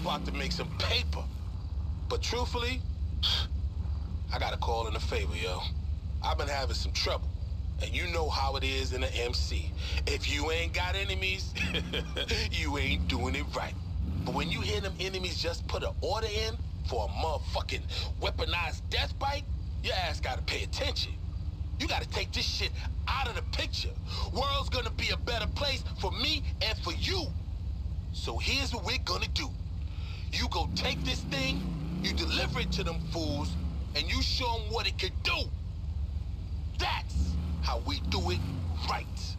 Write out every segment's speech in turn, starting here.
about to make some paper. But truthfully, I got a call in a favor, yo. I've been having some trouble. And you know how it is in the MC. If you ain't got enemies, you ain't doing it right. But when you hear them enemies just put an order in for a motherfucking weaponized death bike, your ass gotta pay attention. You gotta take this shit out of the picture. World's gonna be a better place for me and for you. So here's what we're gonna do. You go take this thing, you deliver it to them fools, and you show them what it can do. That's how we do it right.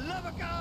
love of God!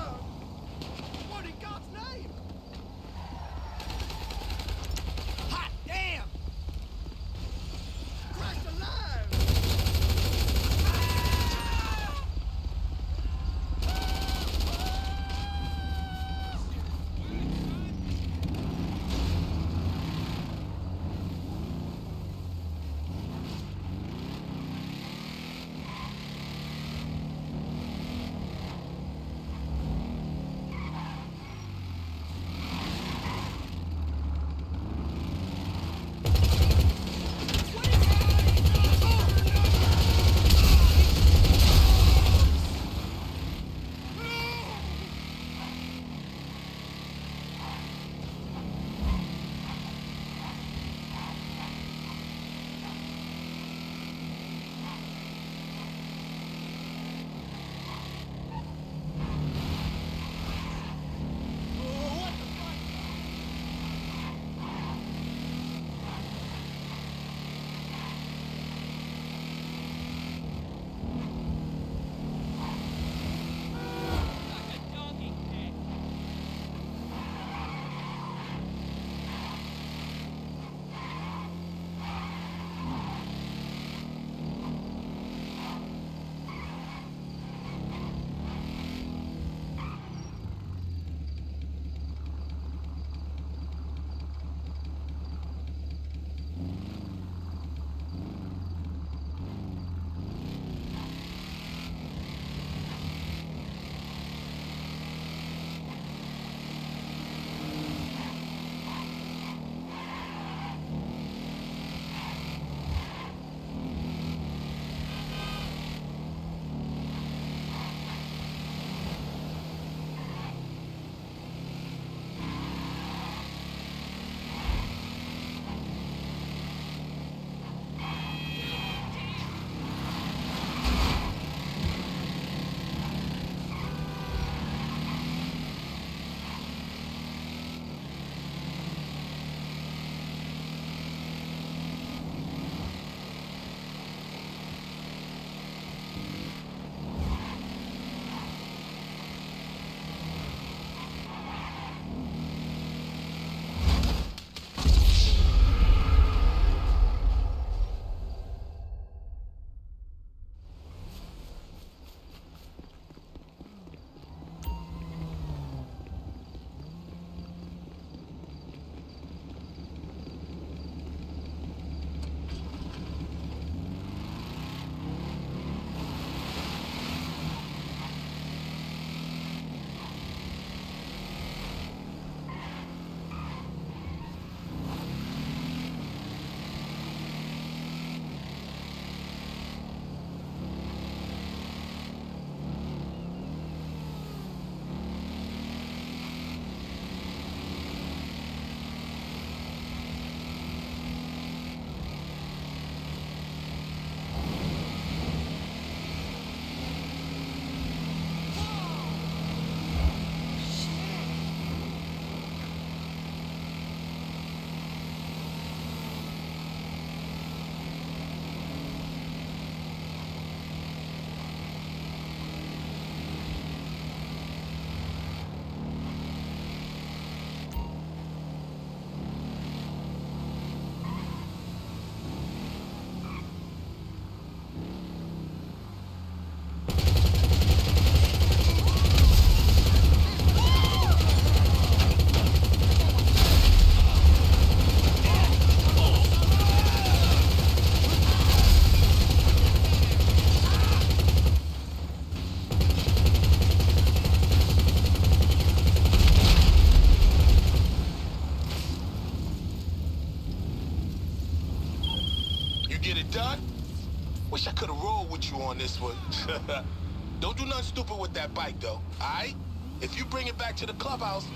don't do nothing stupid with that bike, though, alright? If you bring it back to the clubhouse,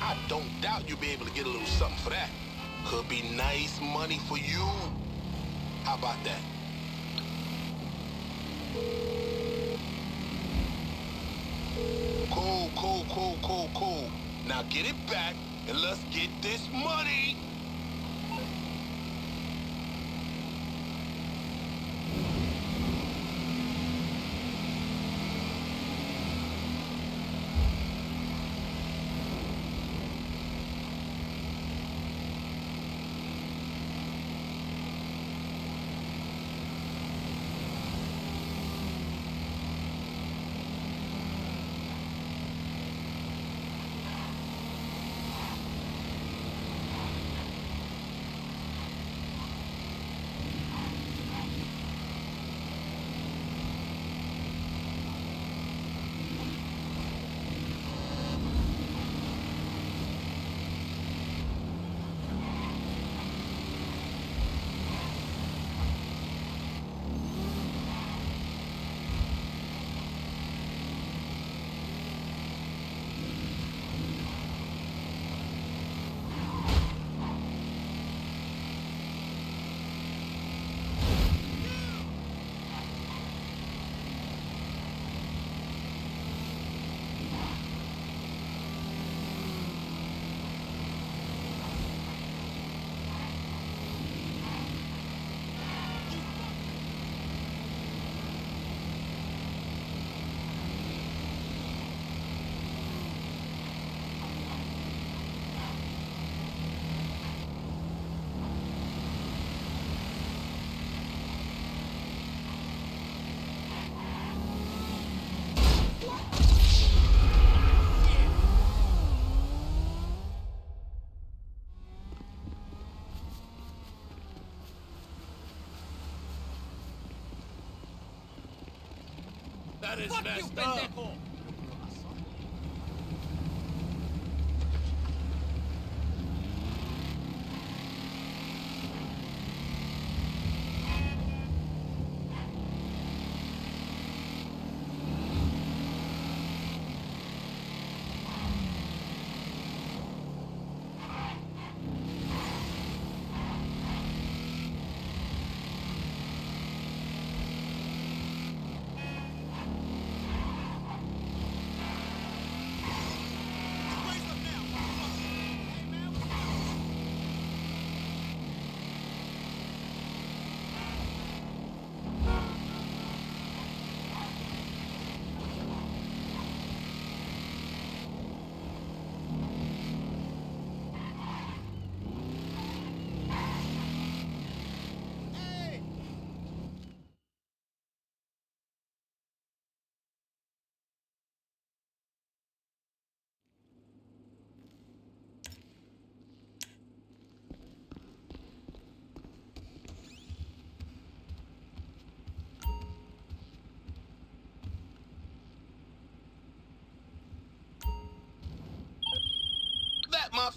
I don't doubt you'll be able to get a little something for that. Could be nice money for you. How about that? Cool, cool, cool, cool, cool. Now get it back and let's get this money. That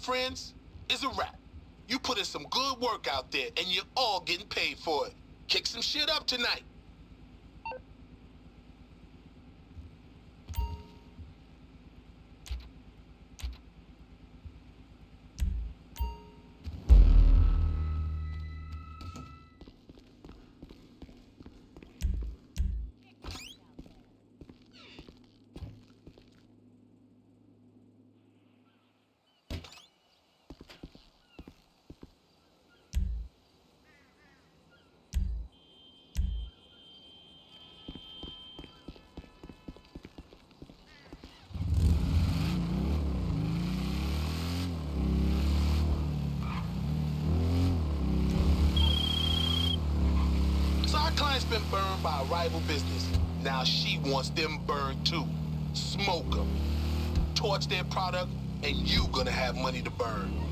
friends, is a wrap. You put in some good work out there, and you're all getting paid for it. Kick some shit up tonight. Rival business. Now she wants them burned too. Smoke them. Torch their product, and you gonna have money to burn.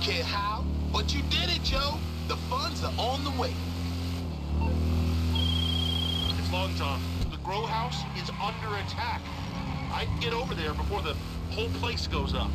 Don't care how, but you did it, Joe. The funds are on the way. It's Long John. The grow house is under attack. I can get over there before the whole place goes up.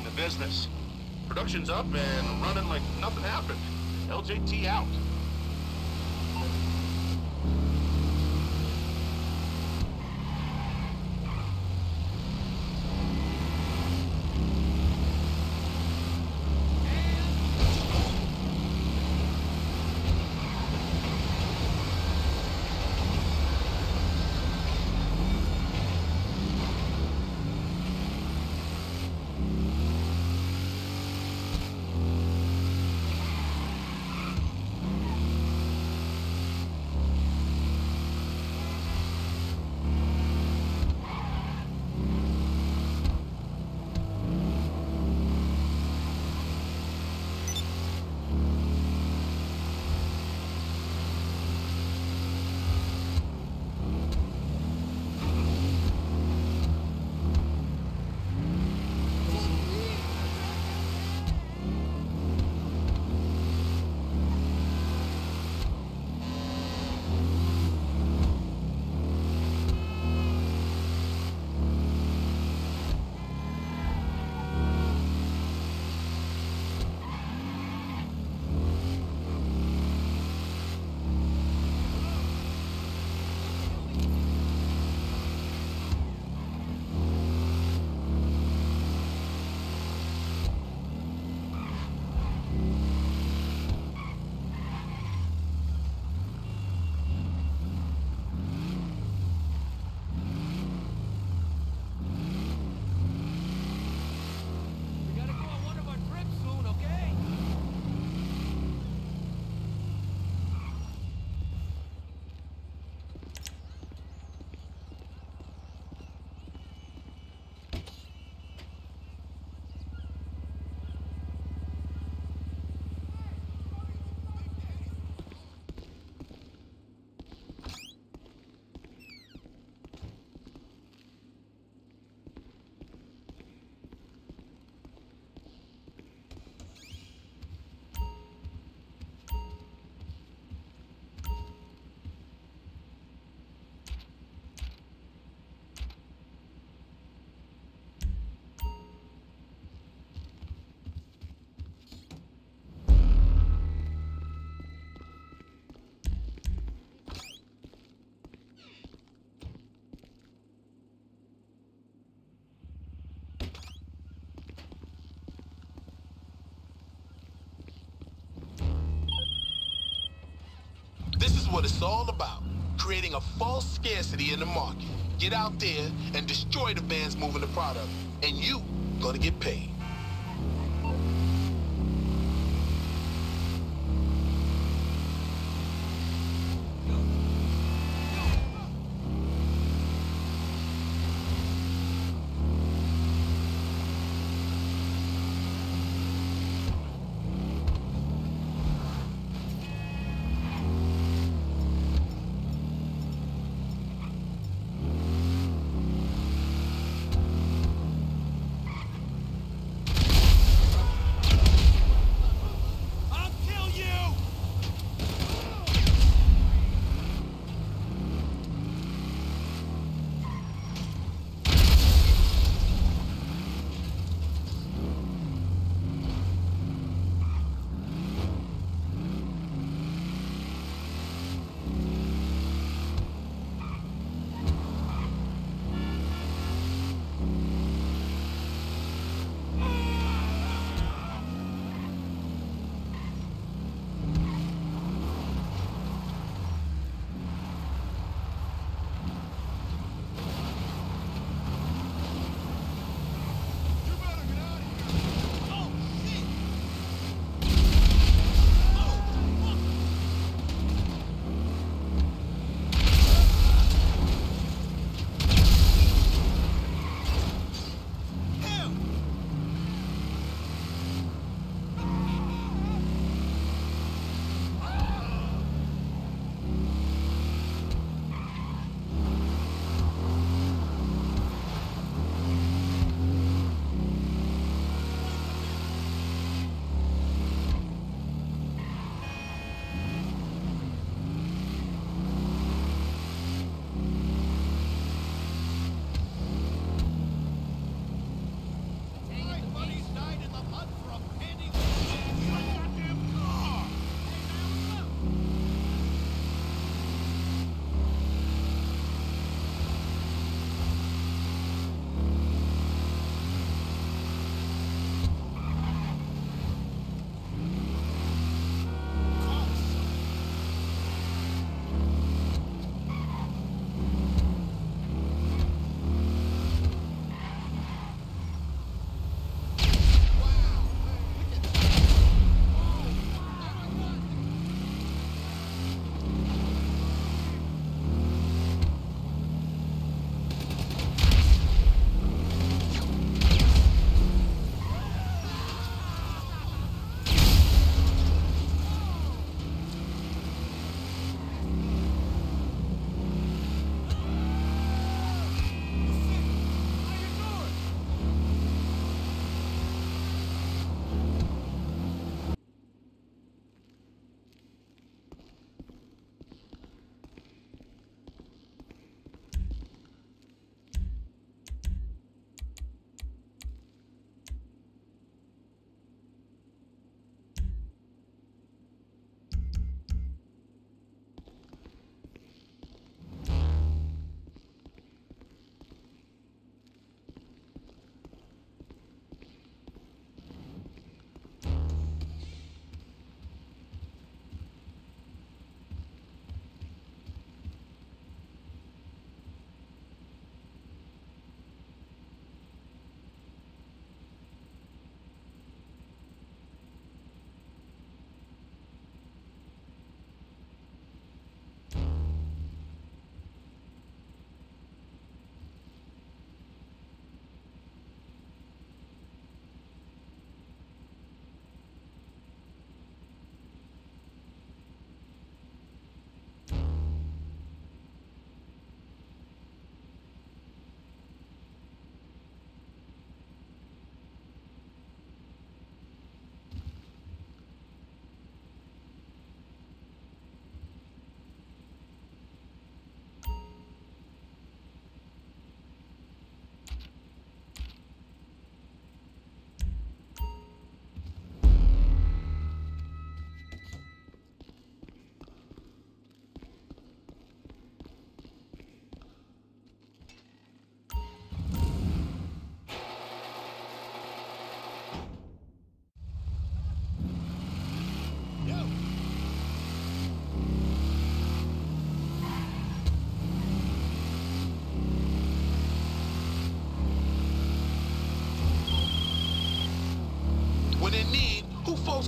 The business. Production's up and running like nothing happened. LJT out. This is what it's all about. Creating a false scarcity in the market. Get out there and destroy the bands moving the product. And you gonna get paid.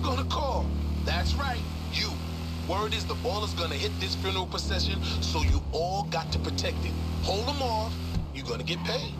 Gonna call? That's right, you. Word is the Ballas gonna hit this funeral procession, so you all got to protect it. Hold them off, you're gonna get paid.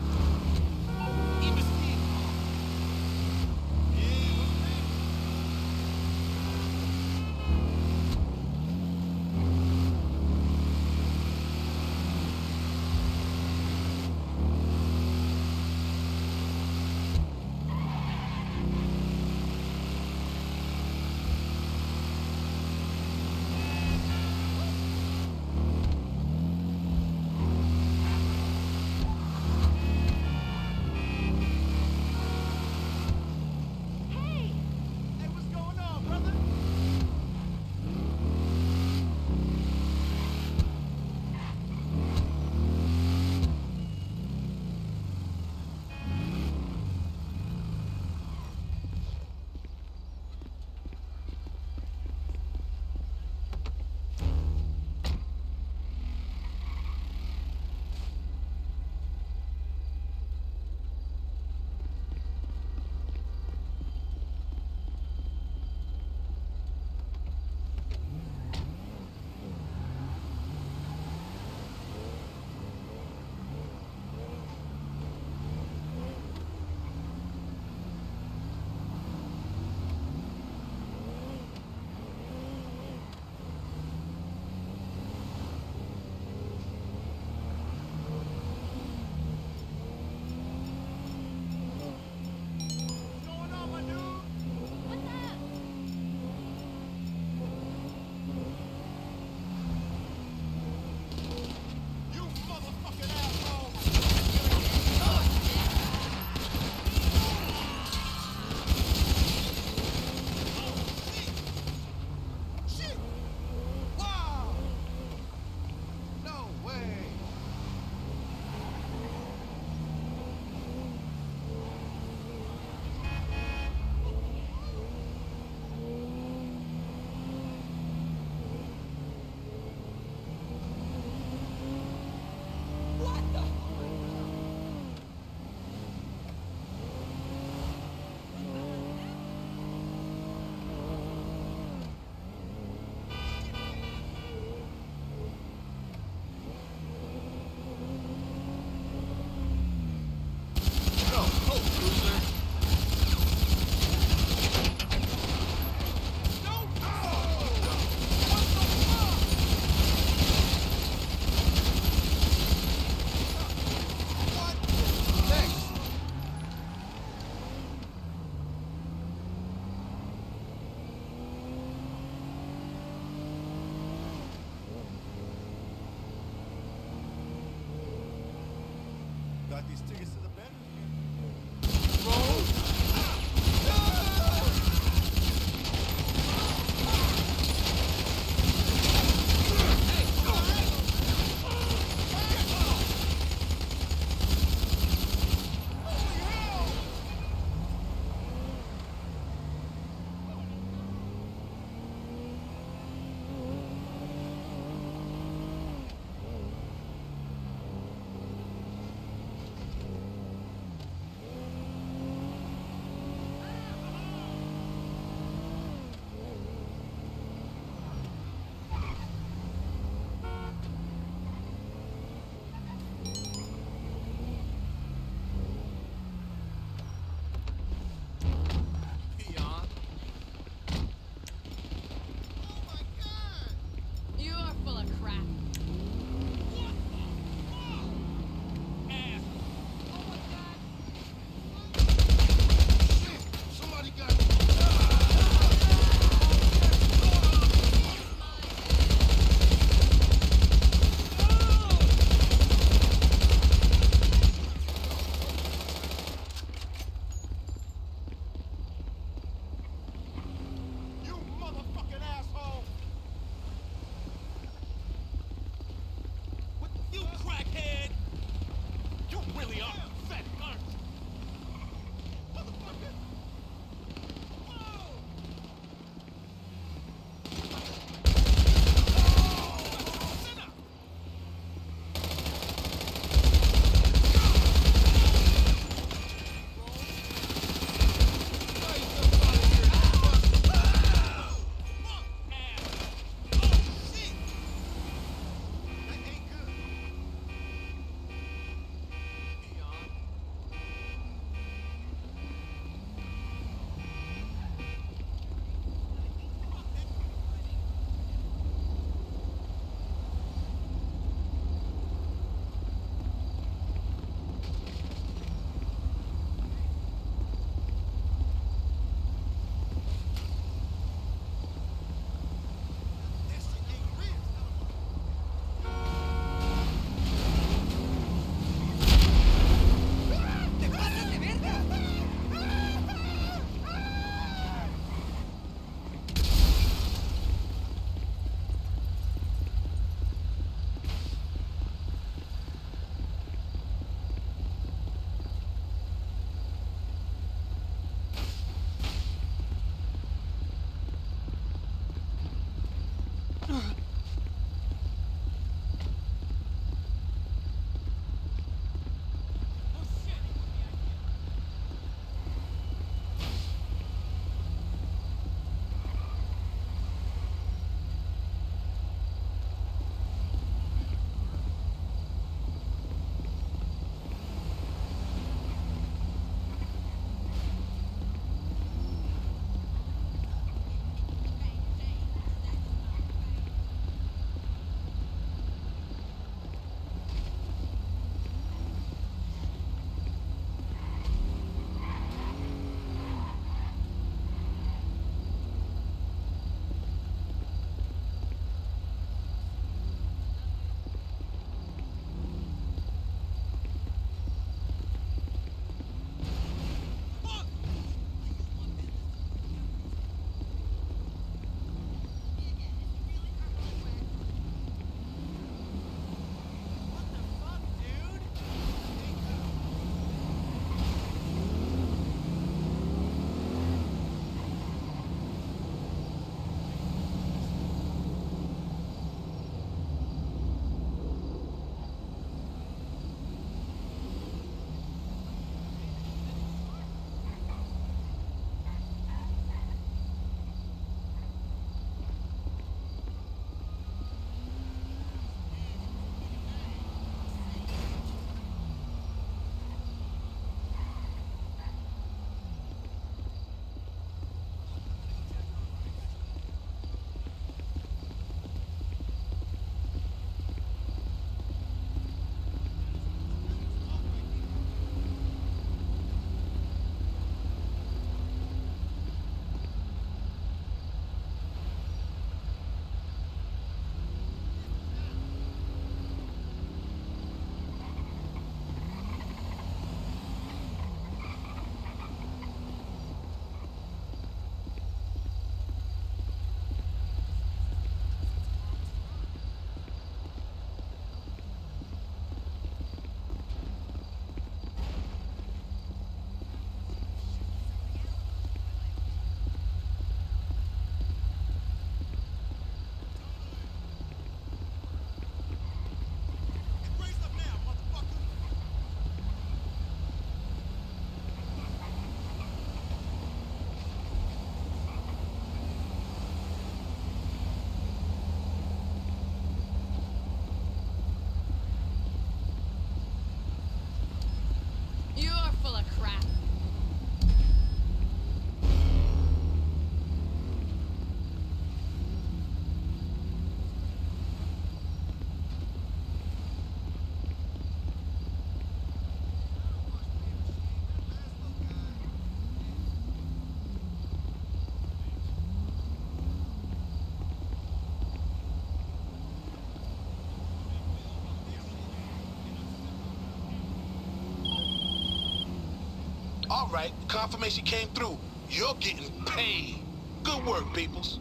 All right, confirmation came through. You're getting paid. Good work, peoples.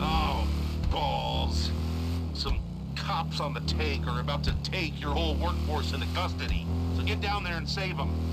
Oh, balls. Some cops on the take are about to take your whole workforce into custody. So get down there and save them.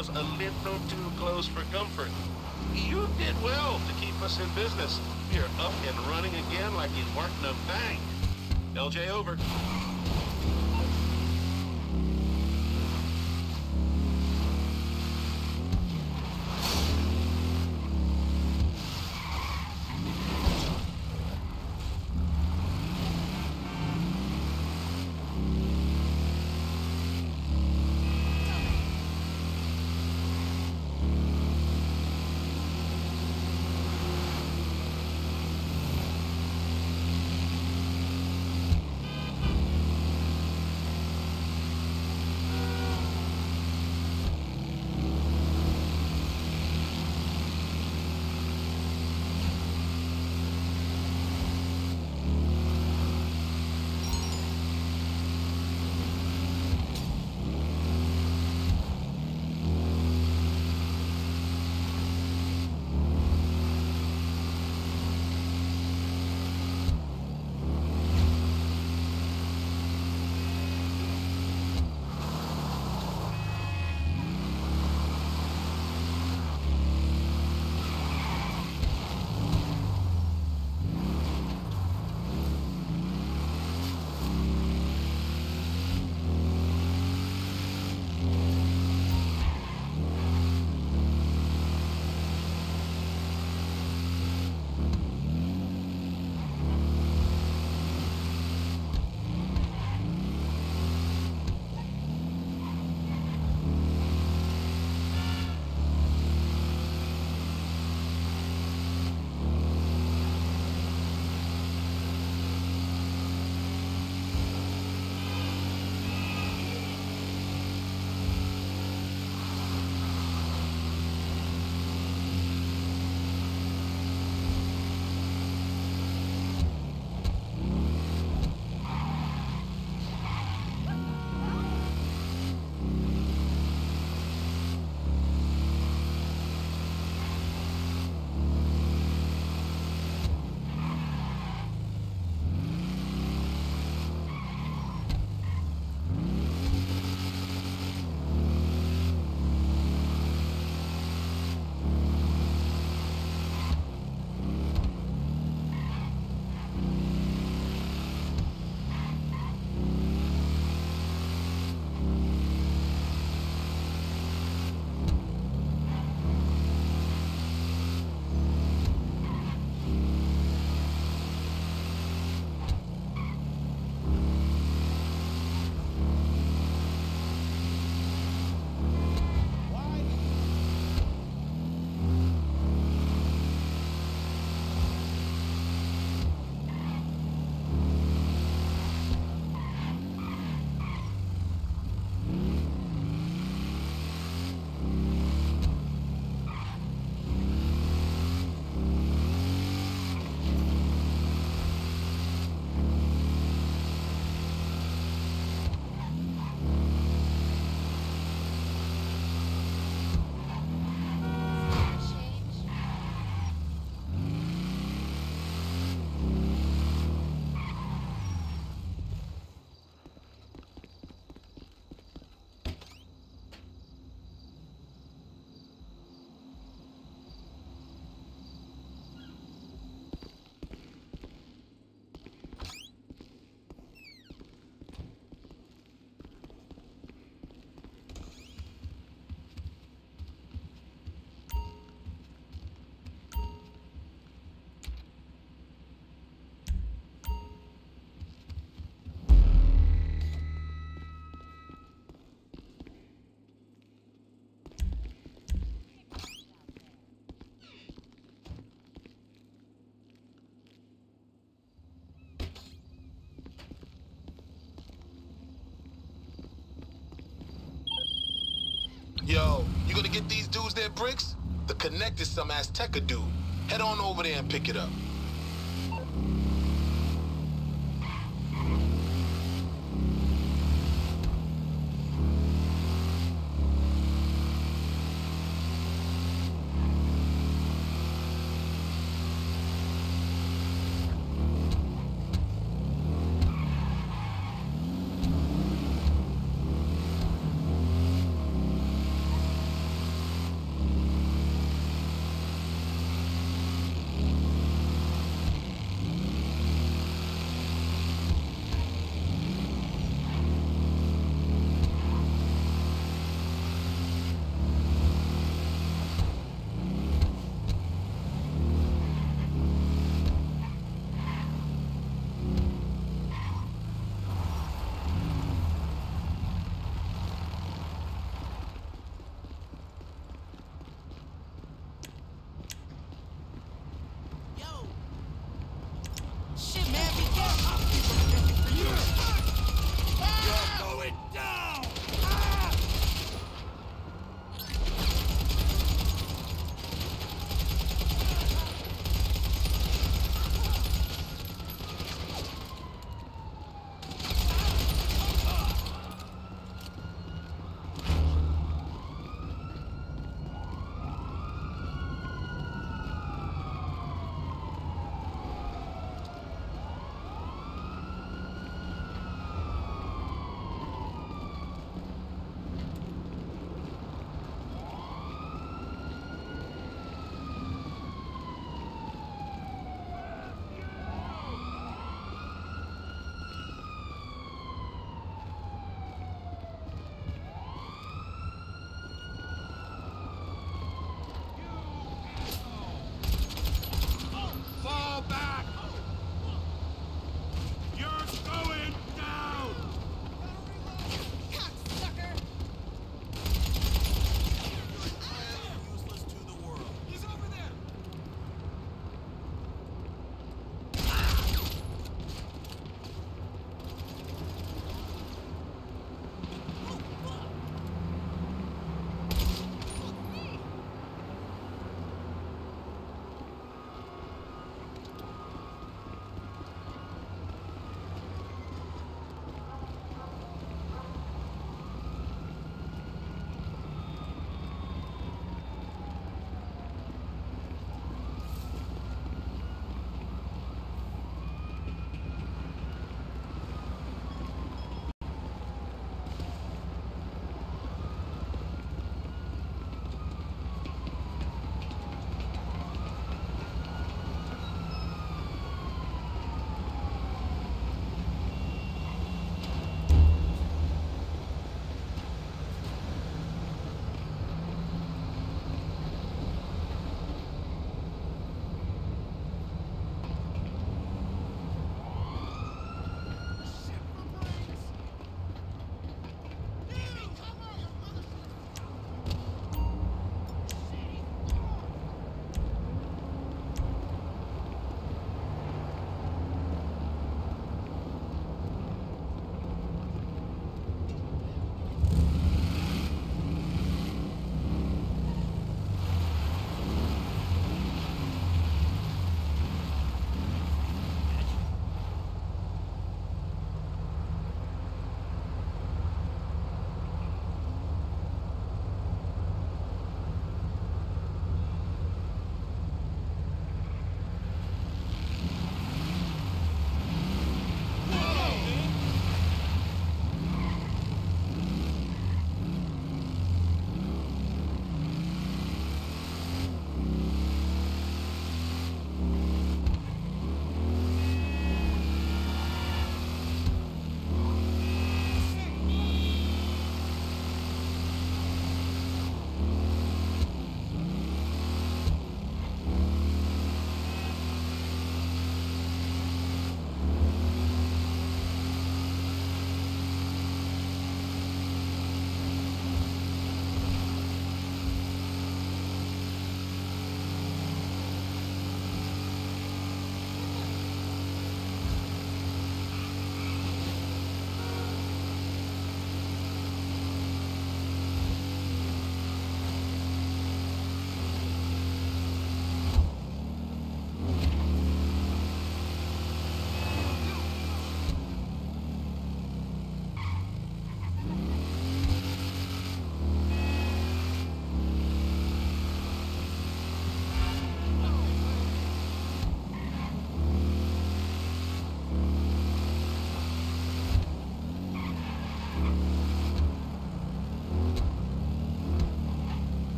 Was a little too close for comfort. You did well to keep us in business. You're up and running again like it weren't no thing. LJ over. Yo, you gonna get these dudes their bricks? The Connect is some Azteca dude. Head on over there and pick it up.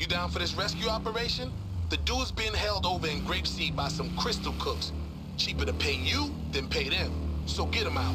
You down for this rescue operation? The dude's being held over in Grapeseed by some crystal cooks. Cheaper to pay you than pay them. So get him out.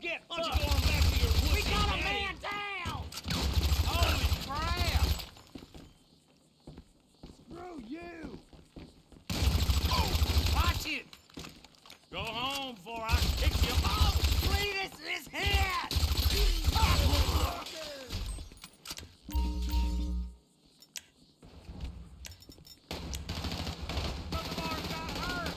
Get? Why don't you go on back to your We got a man down! Holy crap! Screw you! Watch it! Go home before I kick you off! Cletus is here! Locomotive's got hurt!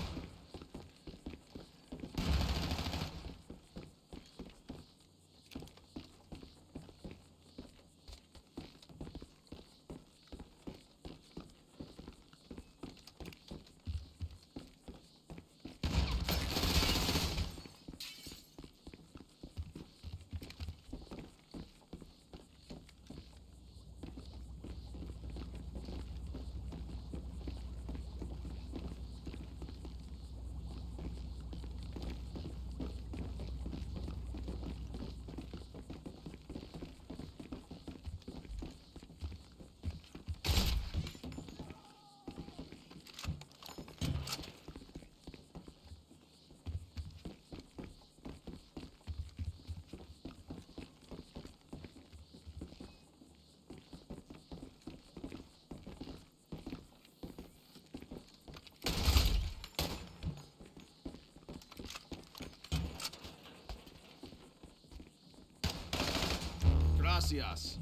Gracias.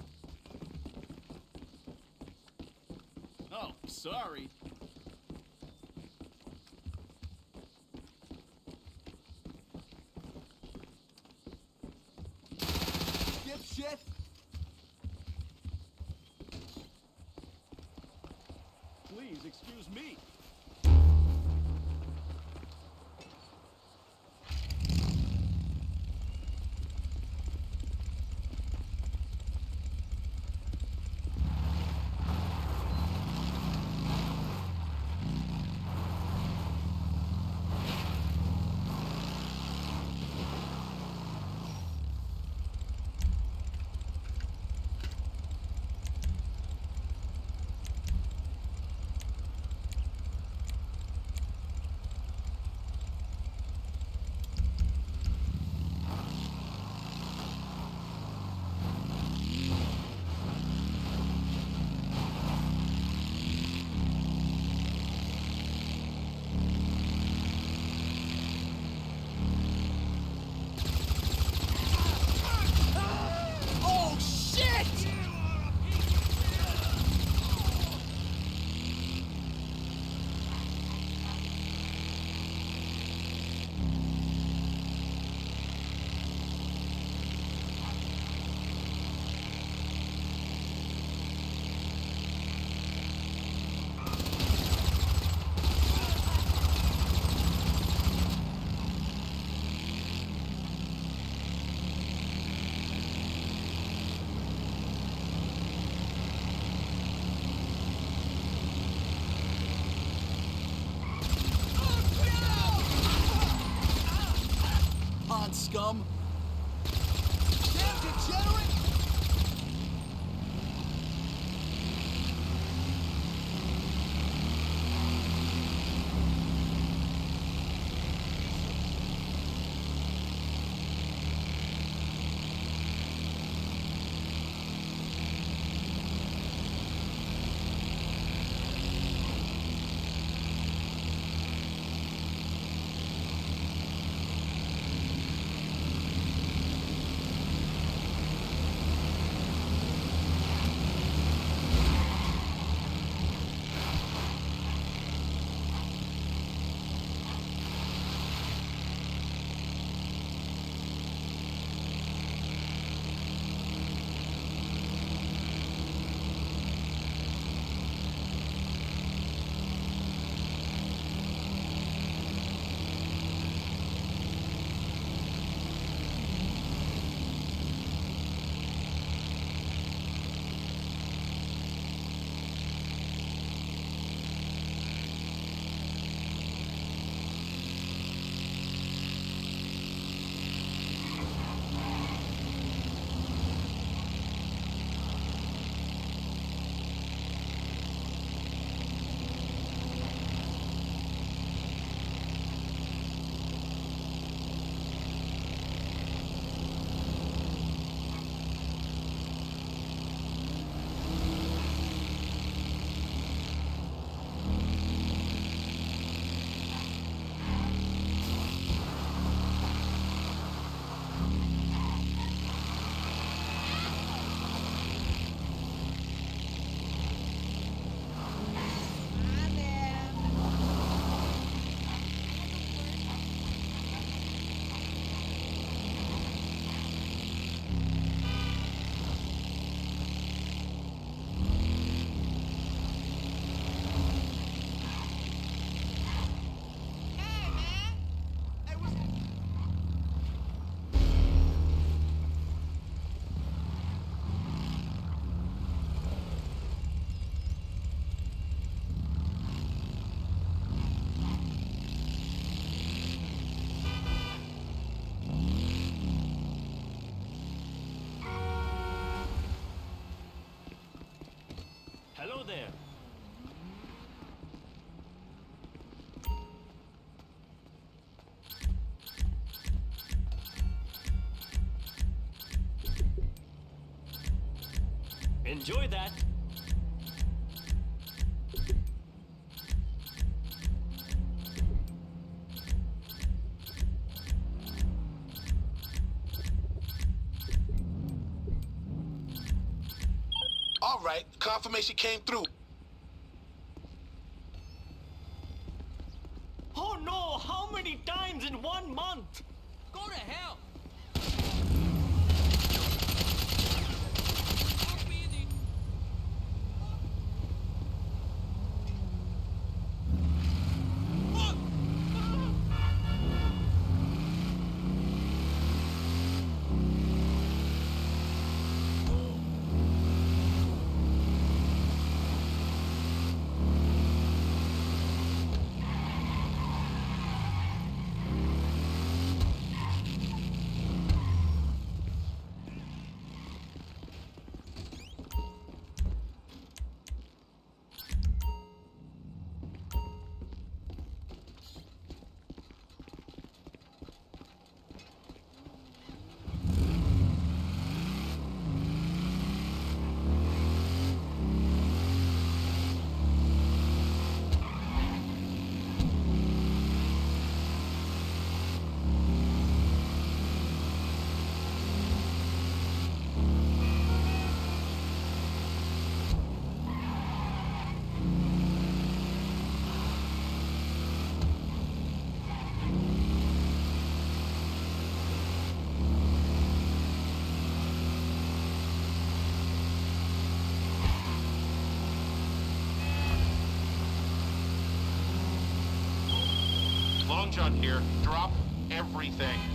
Oh, sorry. Dipshit! Please excuse me. Enjoy that. All right, confirmation came through. Oh no, how many times in one month? Go to hell. Long John here. Drop everything.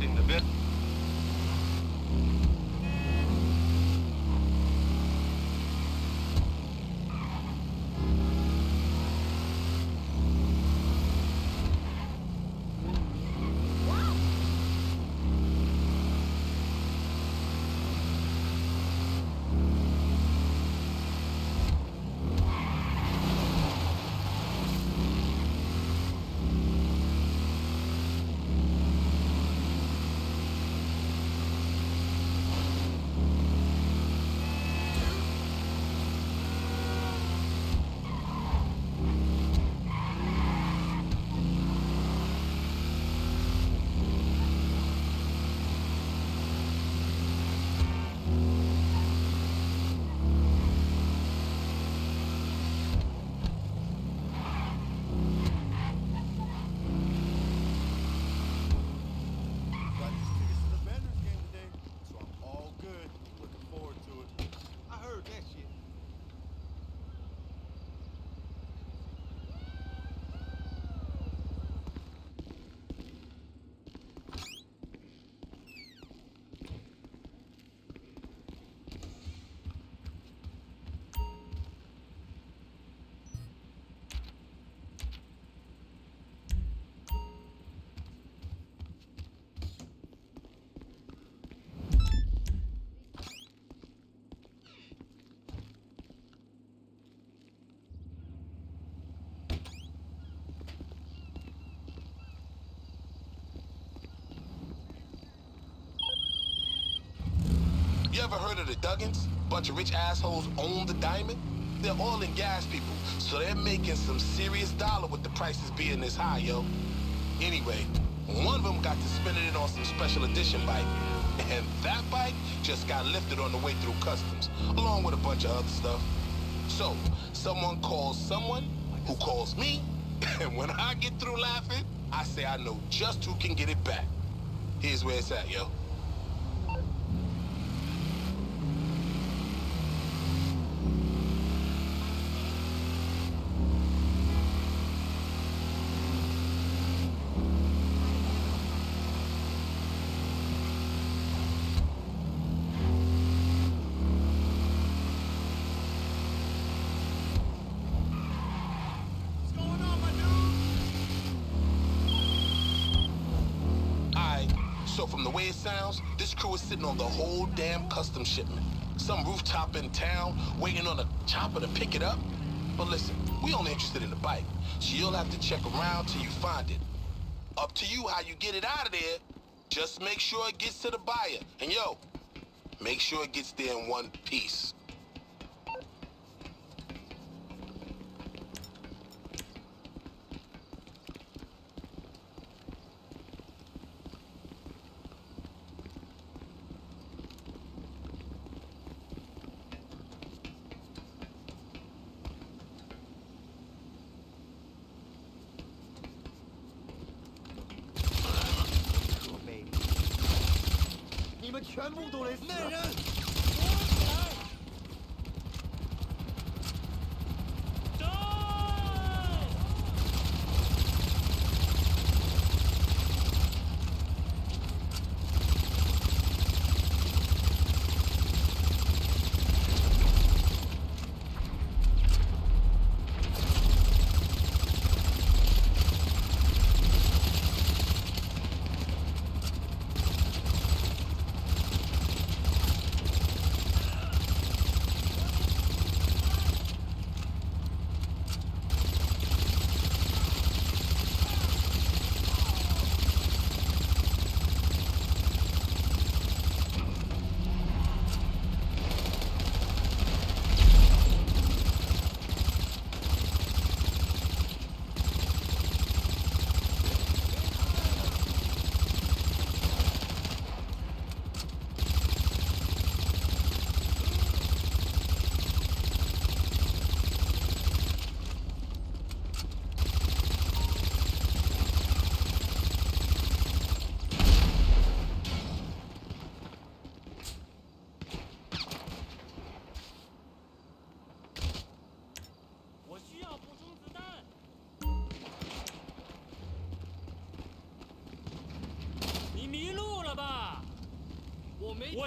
Protecting the bit. Got these tickets to the Benders game today, so I'm all good. Looking forward to it. I heard that shit. You ever heard of the Duggans? Bunch of rich assholes own the diamond? They're oil and gas people, so they're making some serious dollar with the prices being this high, yo. Anyway, one of them got to spending it on some special edition bike. And that bike just got lifted on the way through customs, along with a bunch of other stuff. So, someone calls someone who calls me, and when I get through laughing, I say I know just who can get it back. Here's where it's at, yo. What's going on, my dude? Alright, so from the way it sounds, this crew is sitting on the whole damn custom shipment. Some rooftop in town, waiting on a chopper to pick it up. But listen, we only interested in the bike, so you'll have to check around till you find it. Up to you how you get it out of there. Just make sure it gets to the buyer. And yo, make sure it gets there in one piece.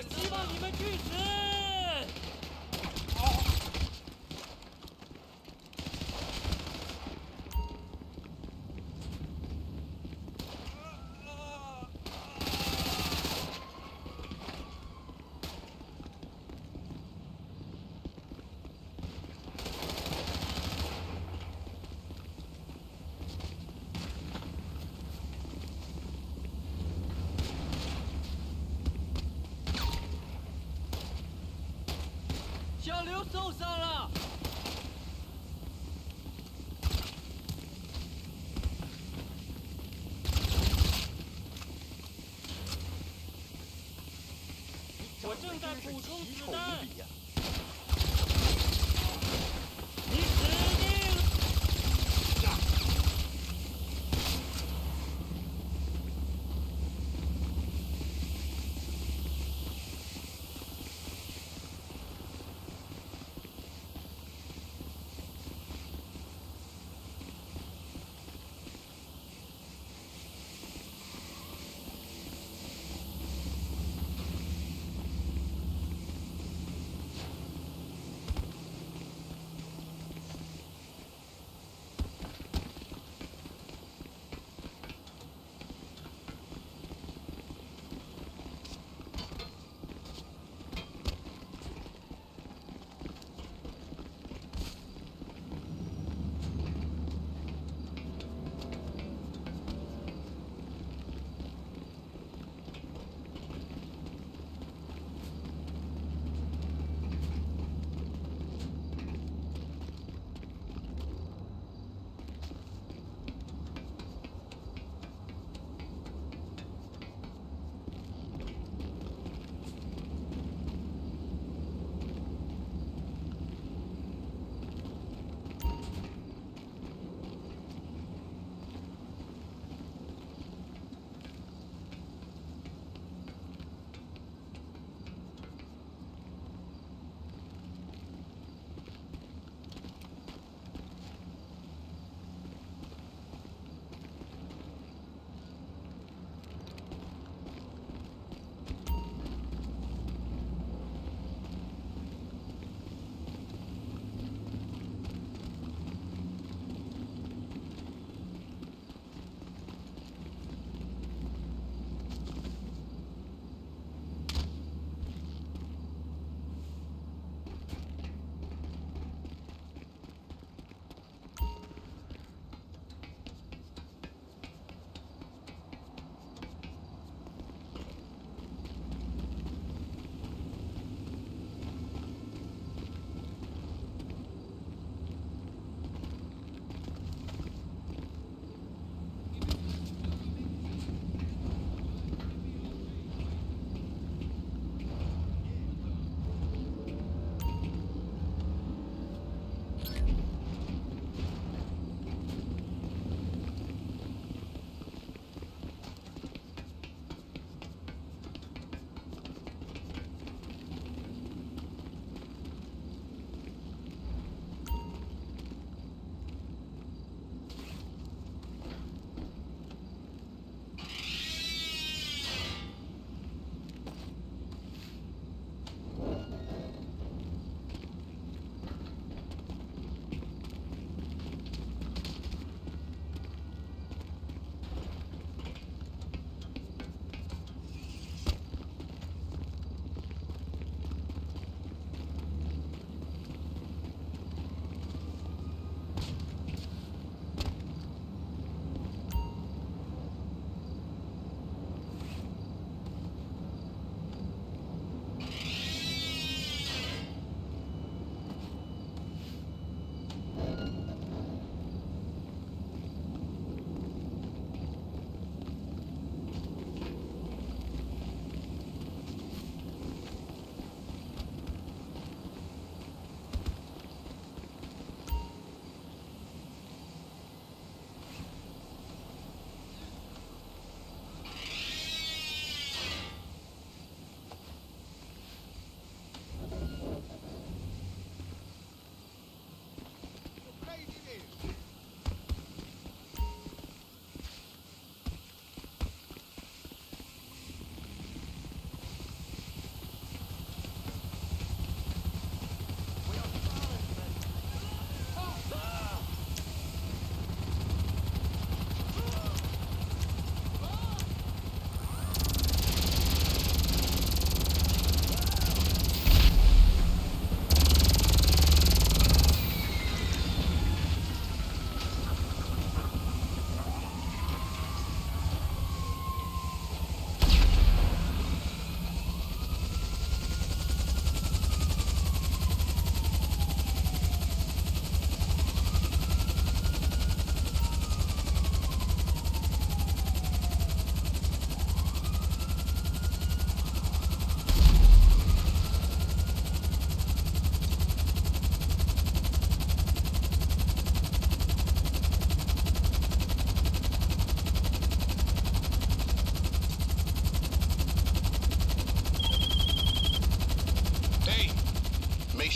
希望你们去死！受伤了。我正在补充子弹。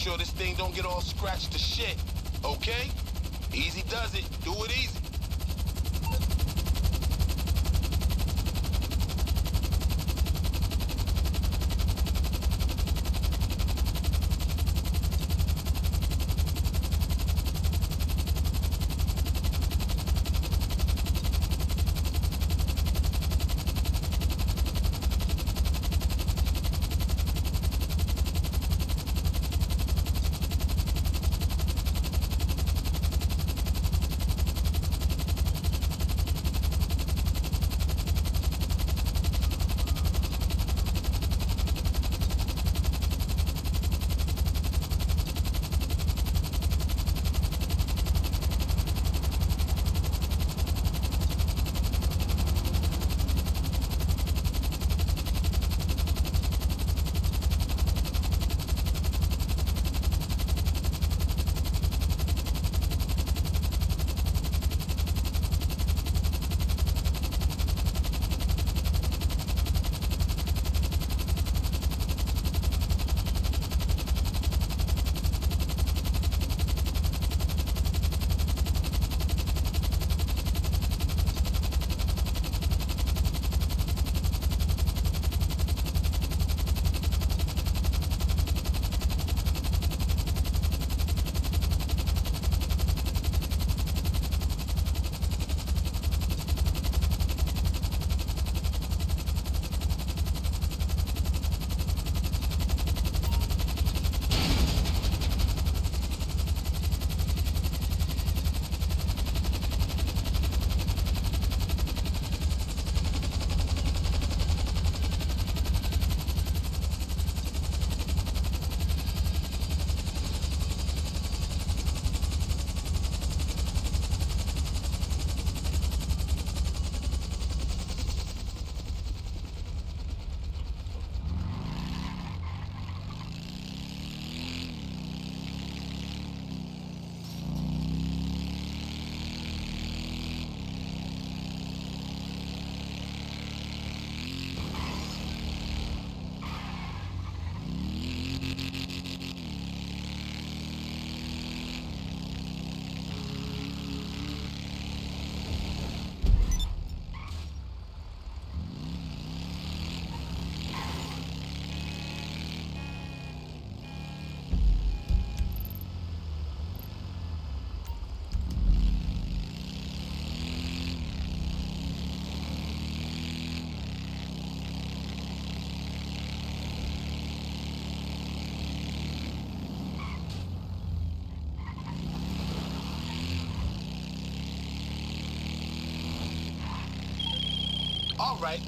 Sure this thing don't get all scratched to shit. Okay? Easy does it. Do it easy.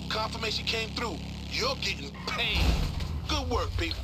Confirmation came through. You're getting paid. Good work, people.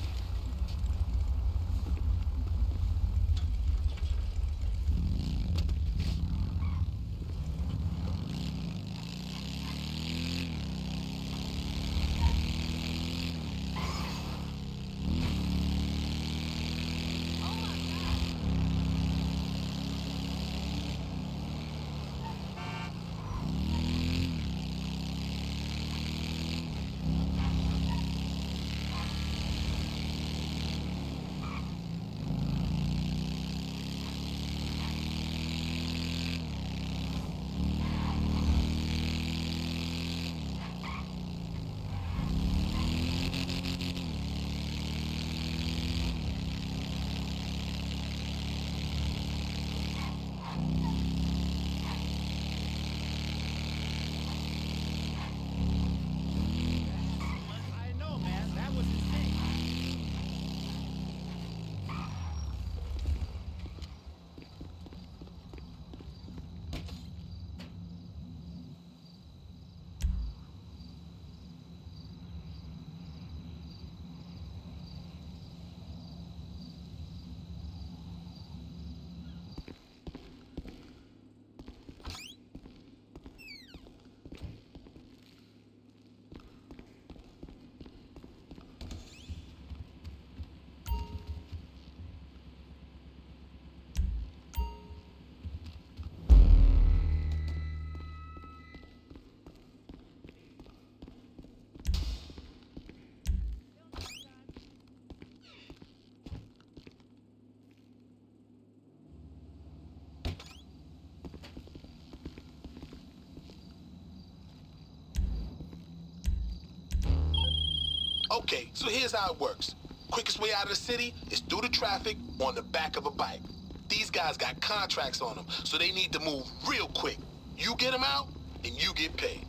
Okay, so here's how it works. Quickest way out of the city is through the traffic on the back of a bike. These guys got contracts on them, so they need to move real quick. You get them out, and you get paid.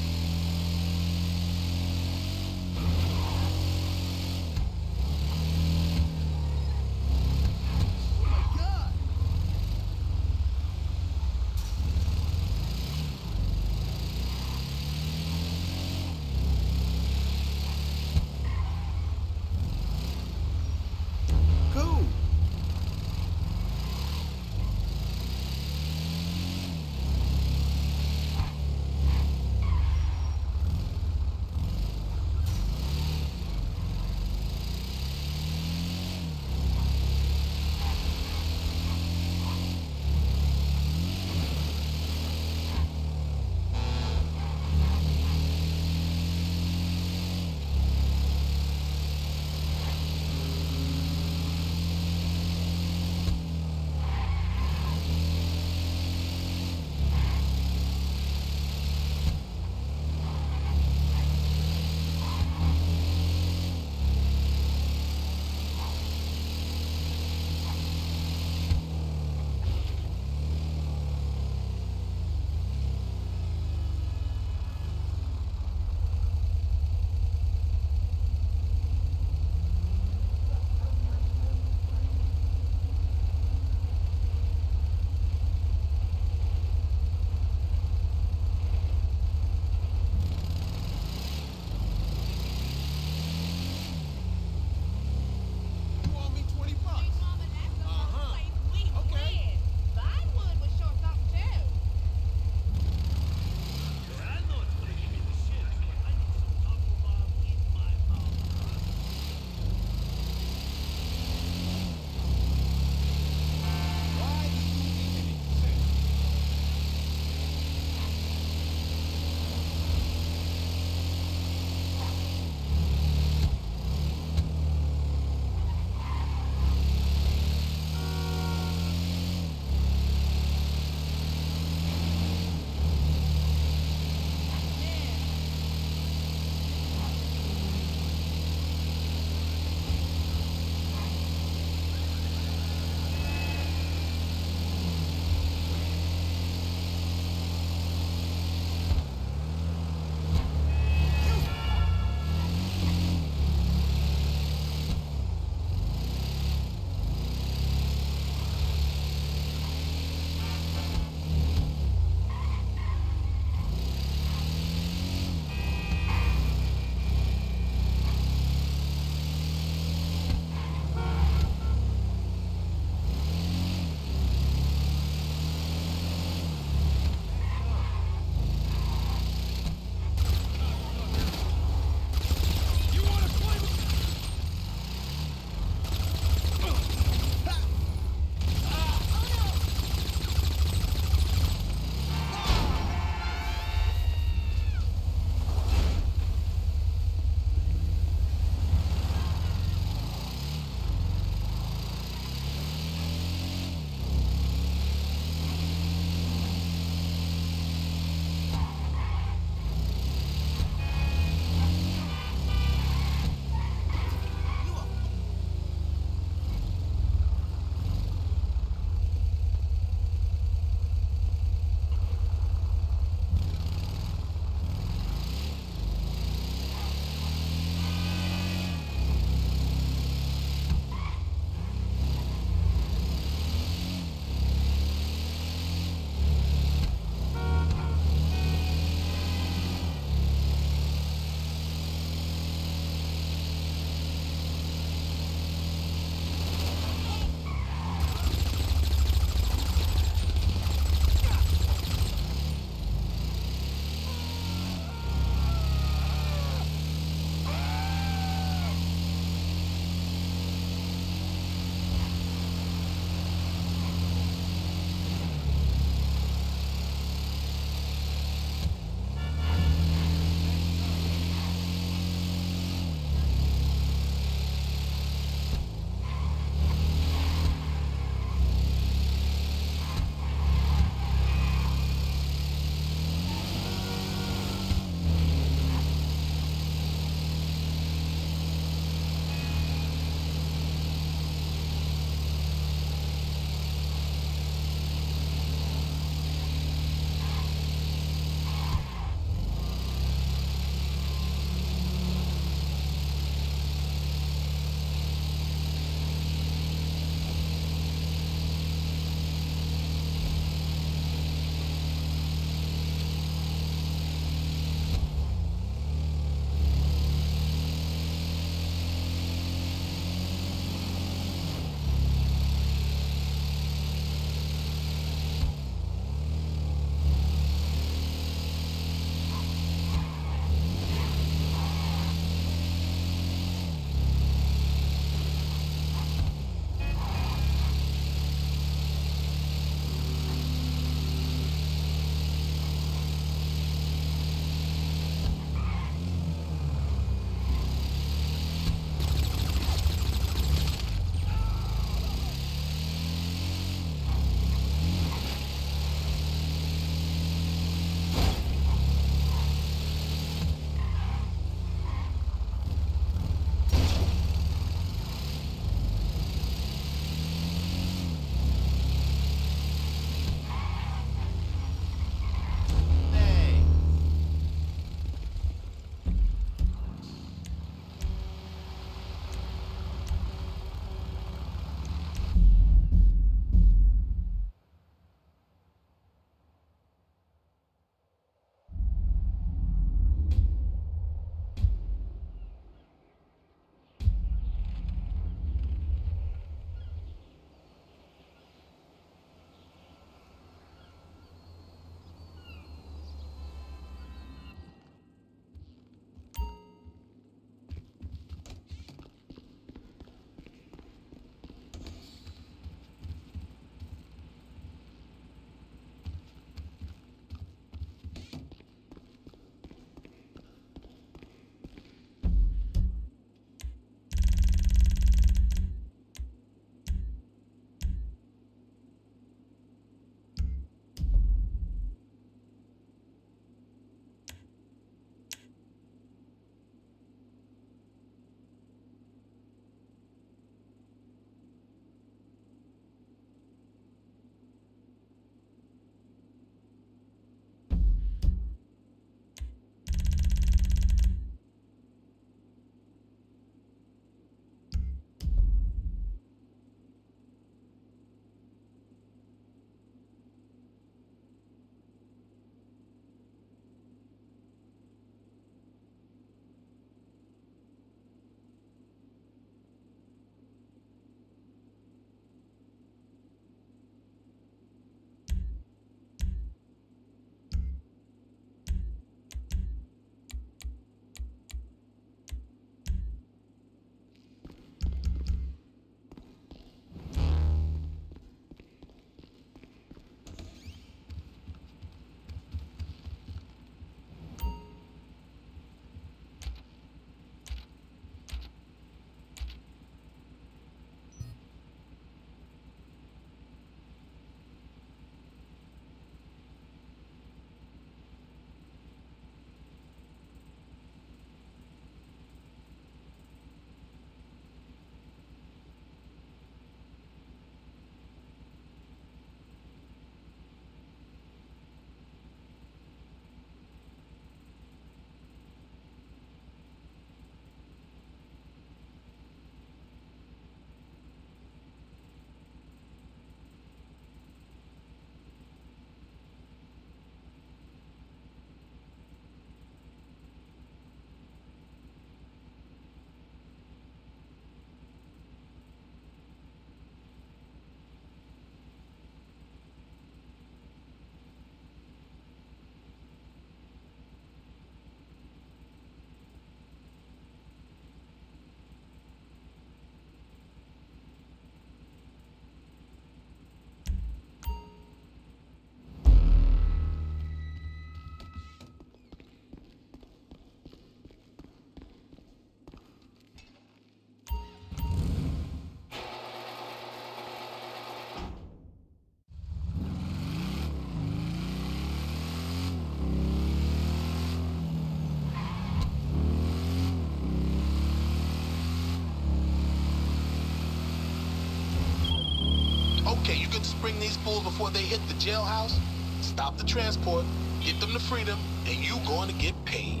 These fools before they hit the jailhouse, stop the transport, get them to freedom, and you going to get paid.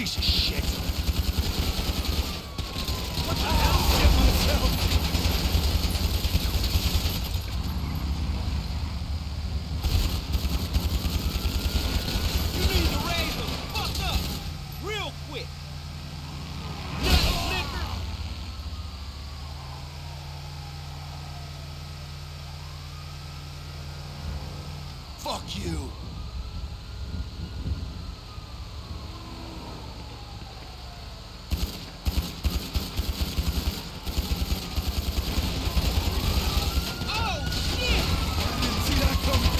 Piece of shit! What the hell? Shit myself! You need to raise the fuck up real quick. Nothing liquor. Fuck you! Oh shit! Didn't see that coming.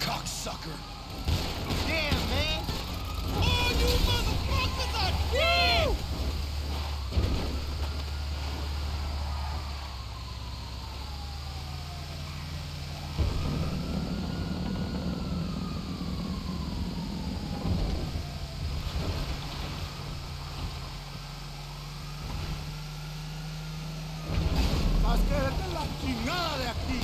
Cocksucker! Damn, man! All you motherfuckers are dead. ¡Más que vete la chingada de aquí!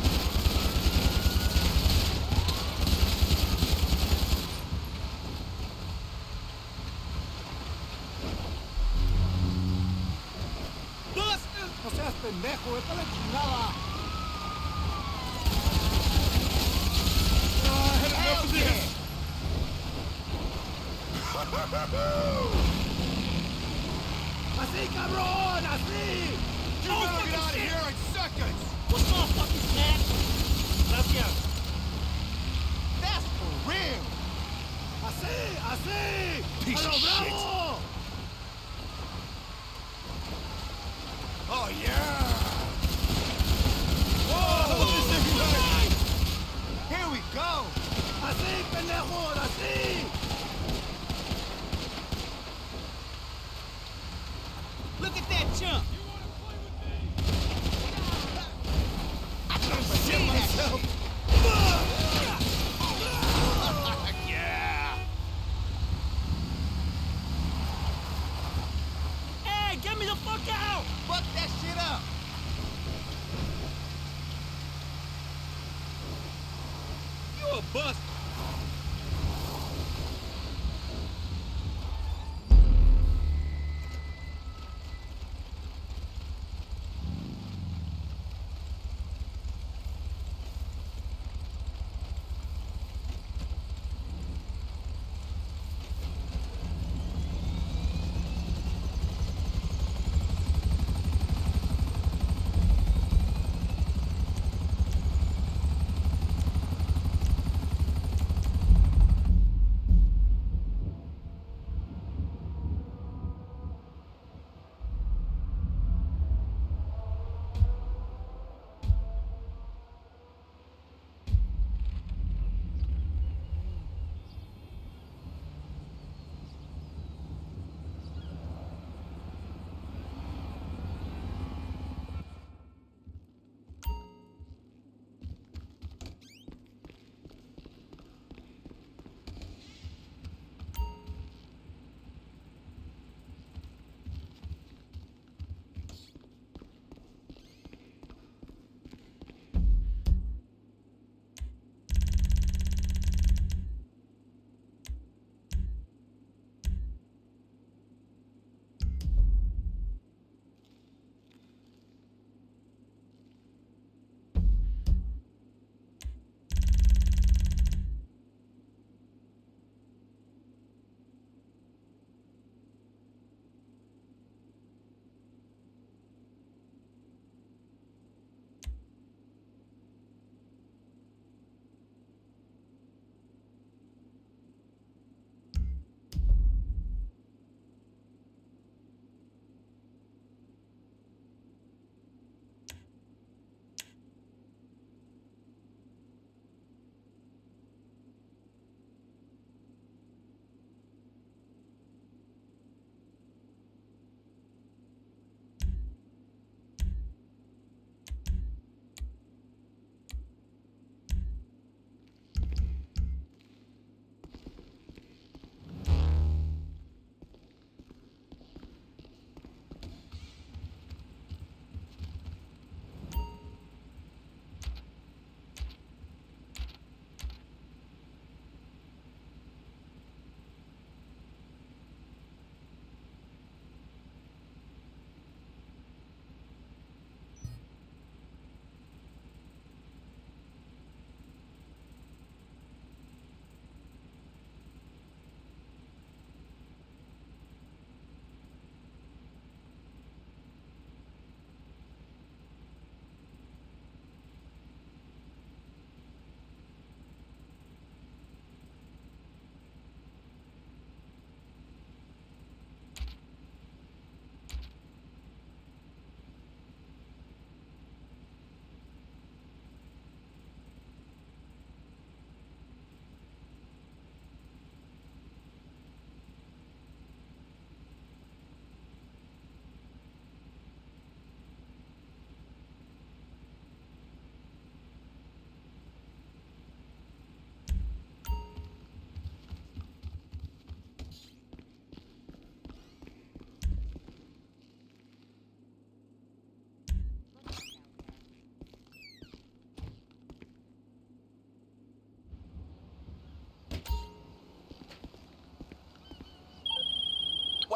Buster. ¡No seas pendejo! ¡Vete a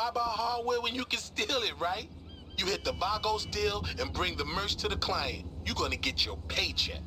Why buy hardware when you can steal it, right? You hit the Vagos deal and bring the merch to the client. You're gonna get your paycheck.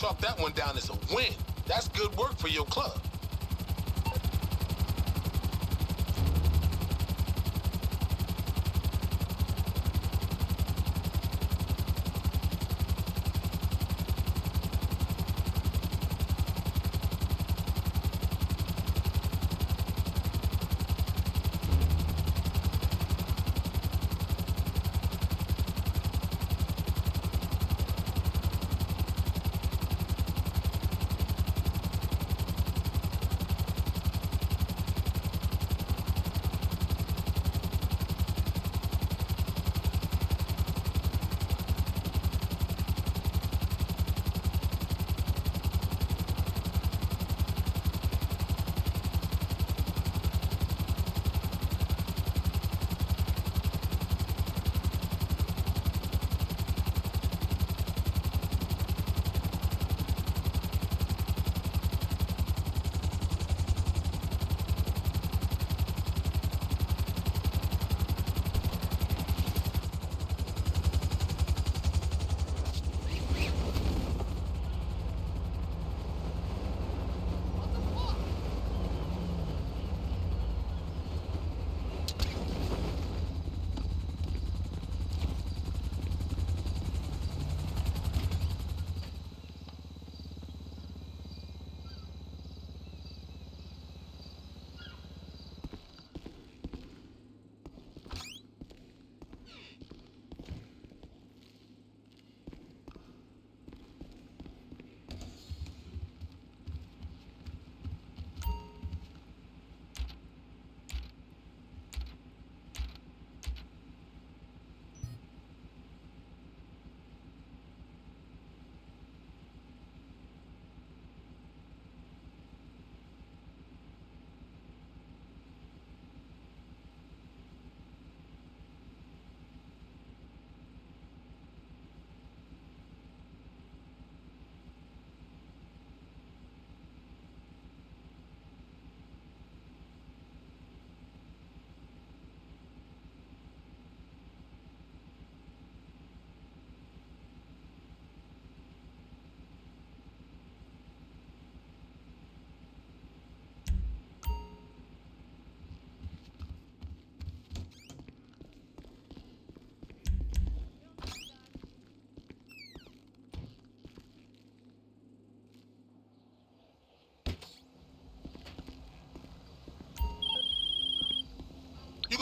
Chalk that one down as a win. That's good work for your club.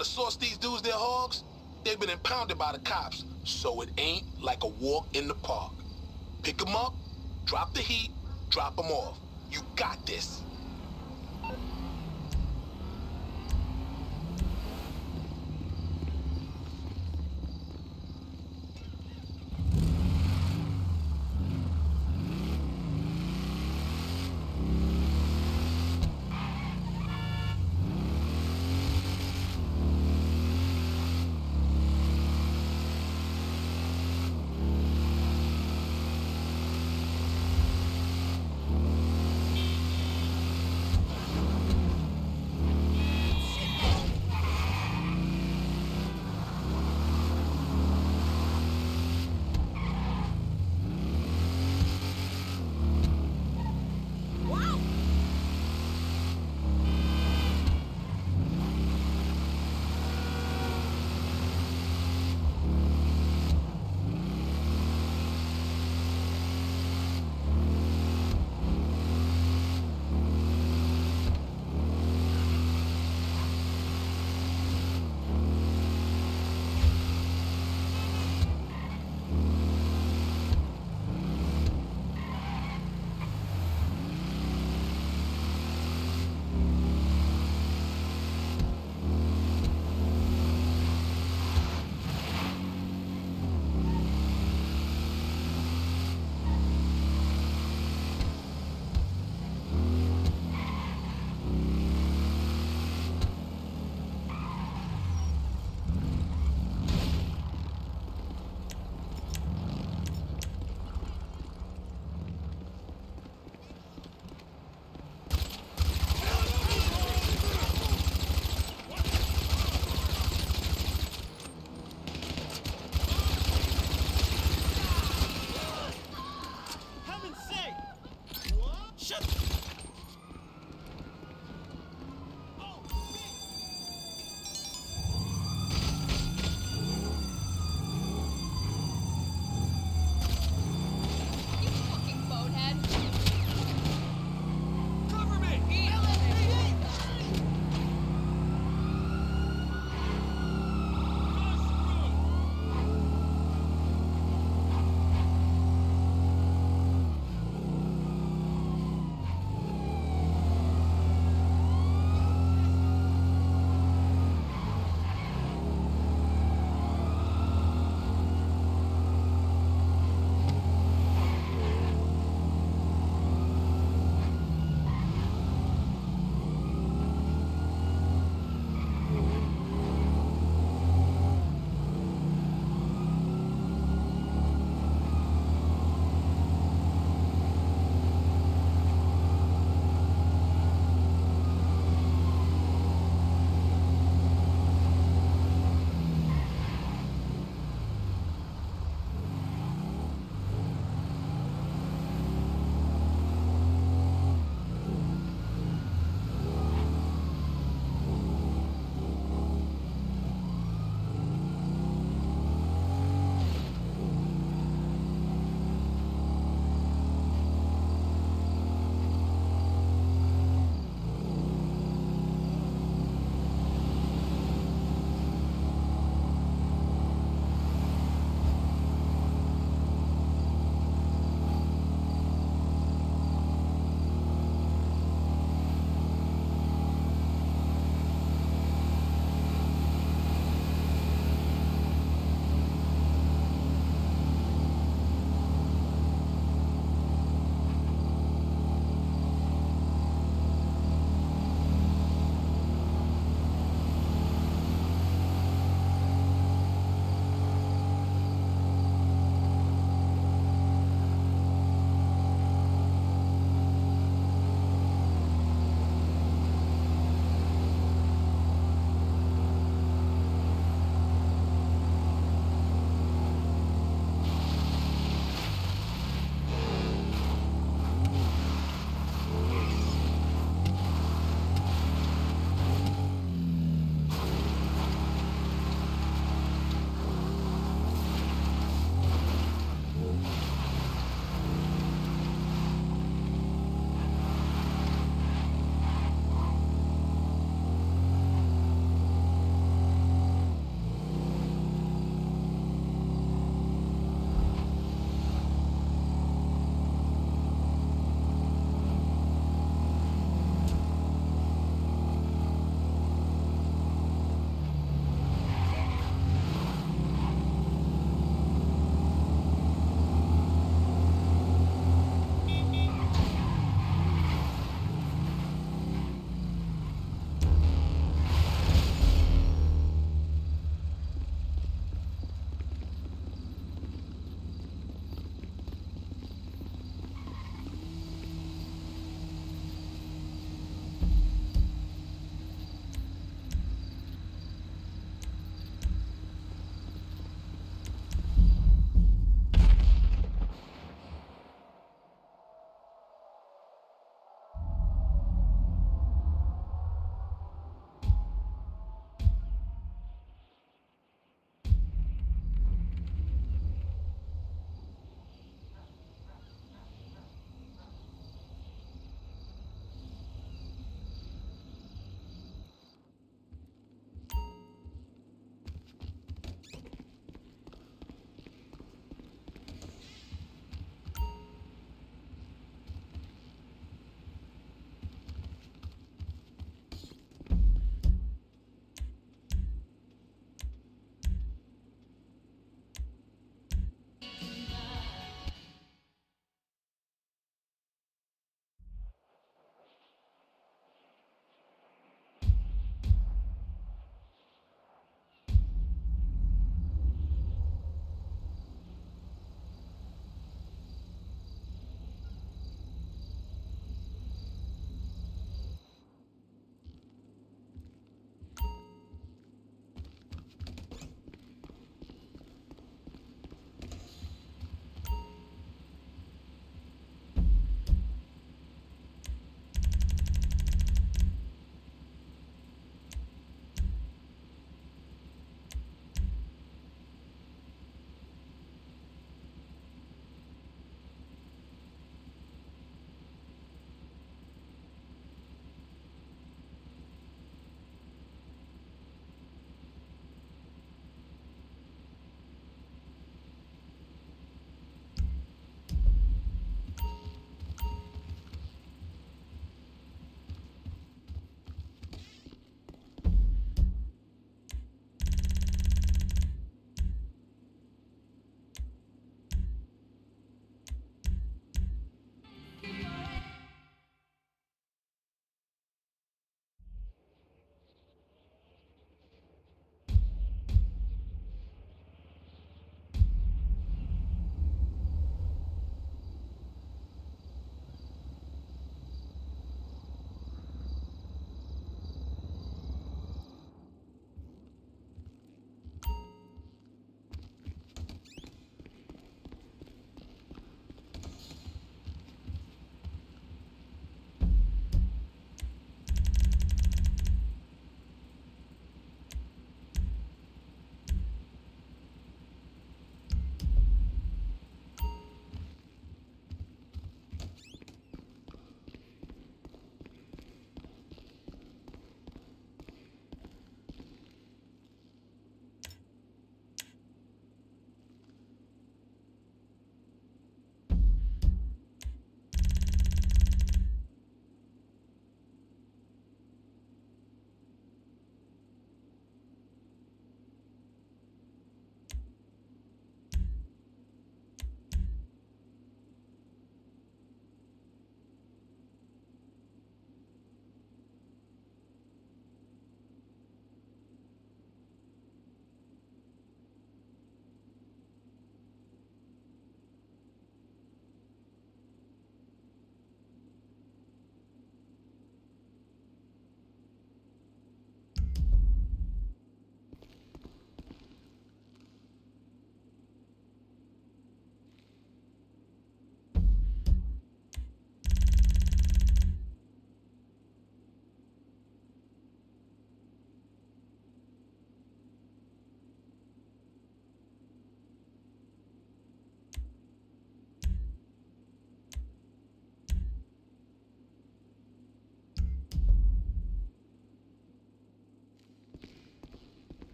Gonna source these dudes their hogs? They've been impounded by the cops, so it ain't like a walk in the park. Pick them up, drop the heat, drop them off. You got this.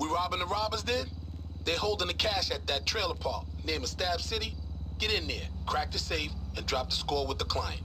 We robbing the robbers then? They holding the cash at that trailer park. Name of Stab City? Get in there, crack the safe, and drop the score with the client.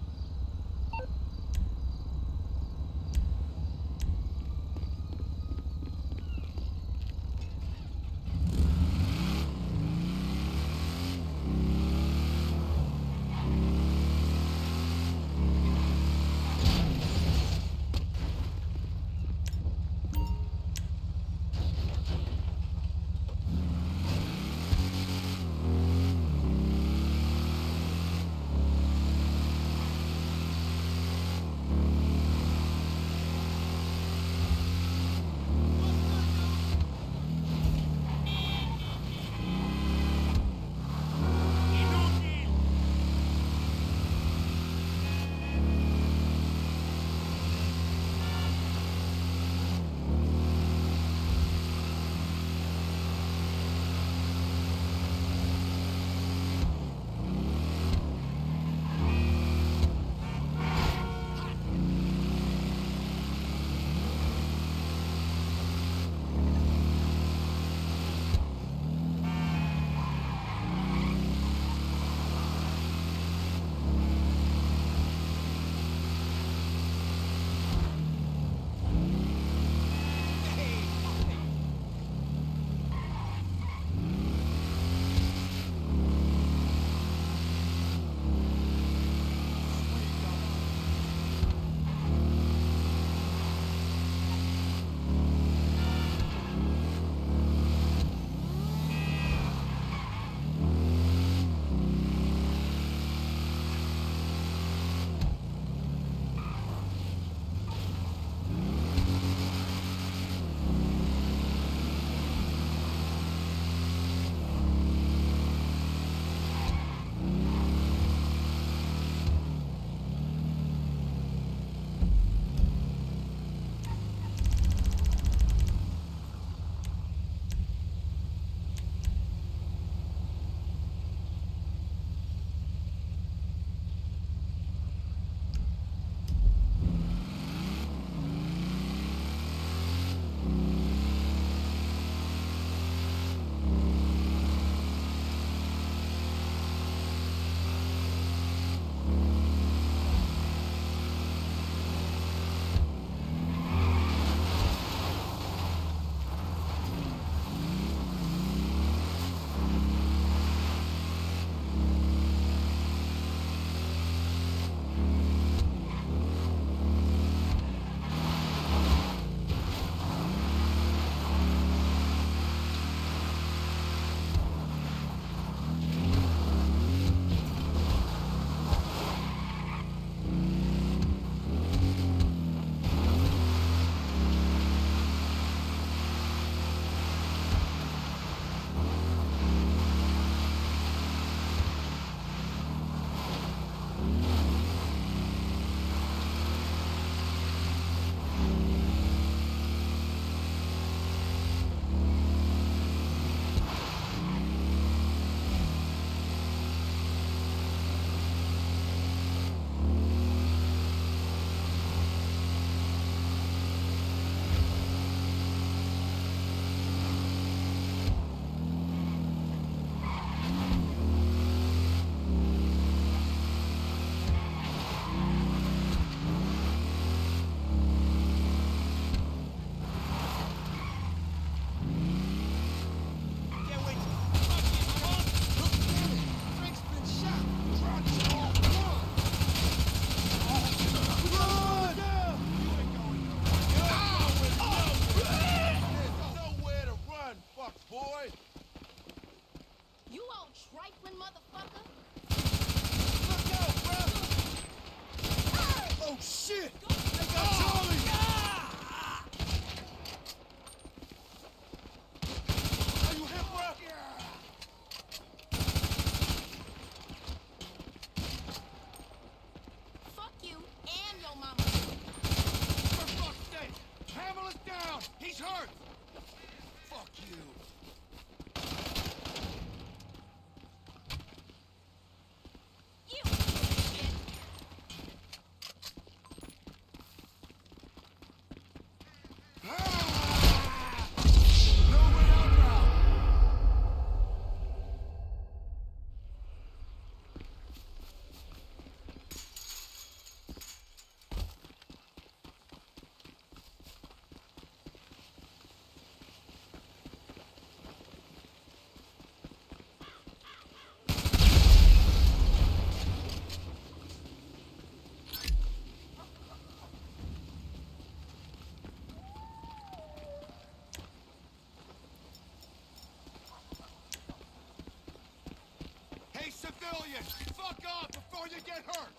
civilians! Fuck off before you get hurt!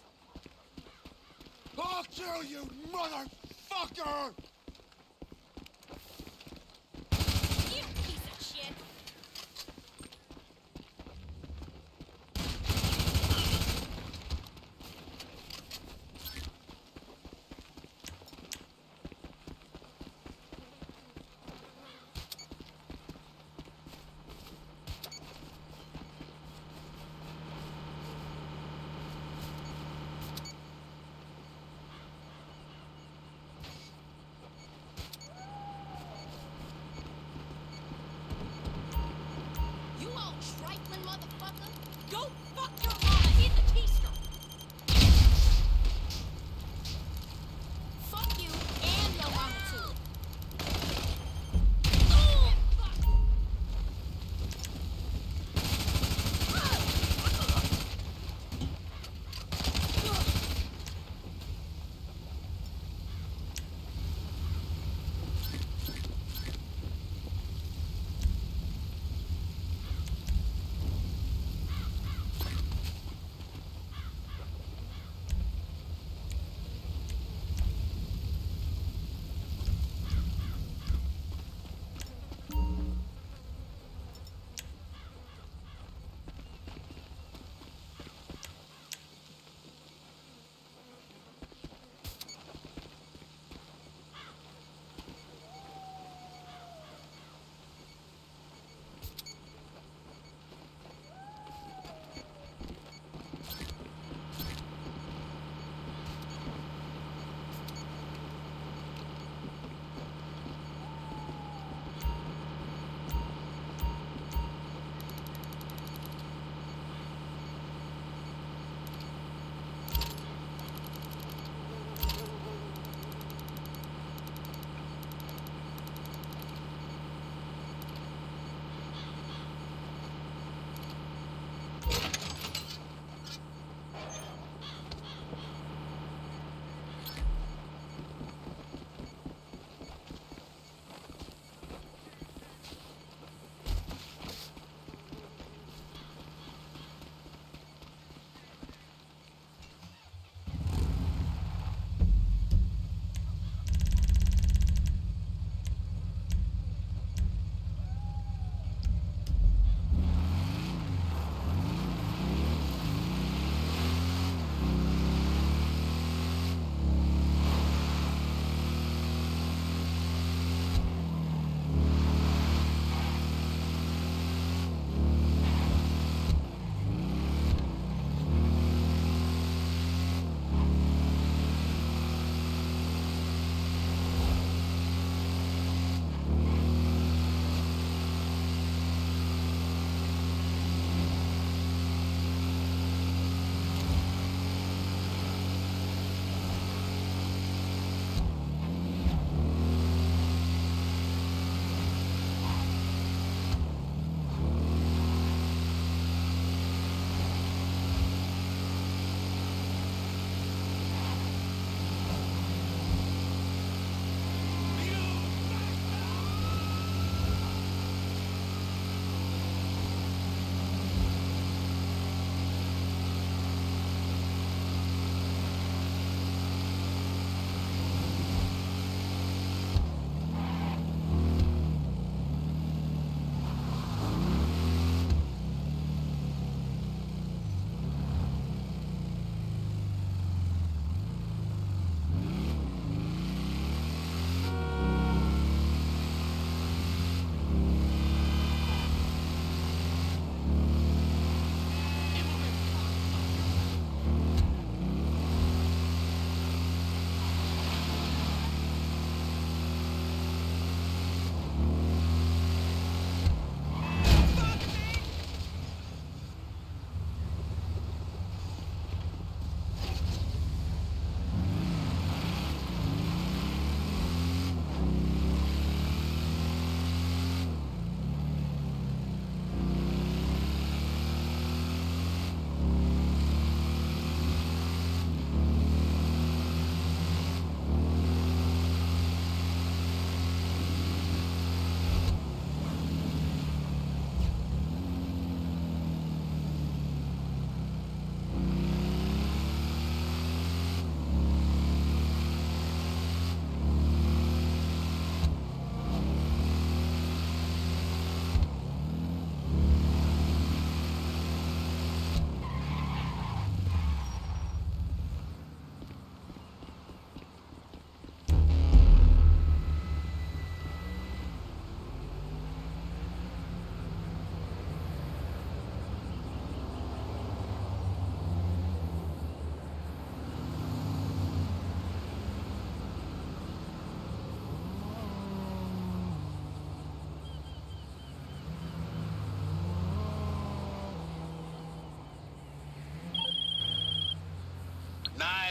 I'll kill you, motherfucker!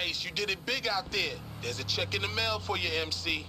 You did it big out there. There's a check in the mail for you, MC.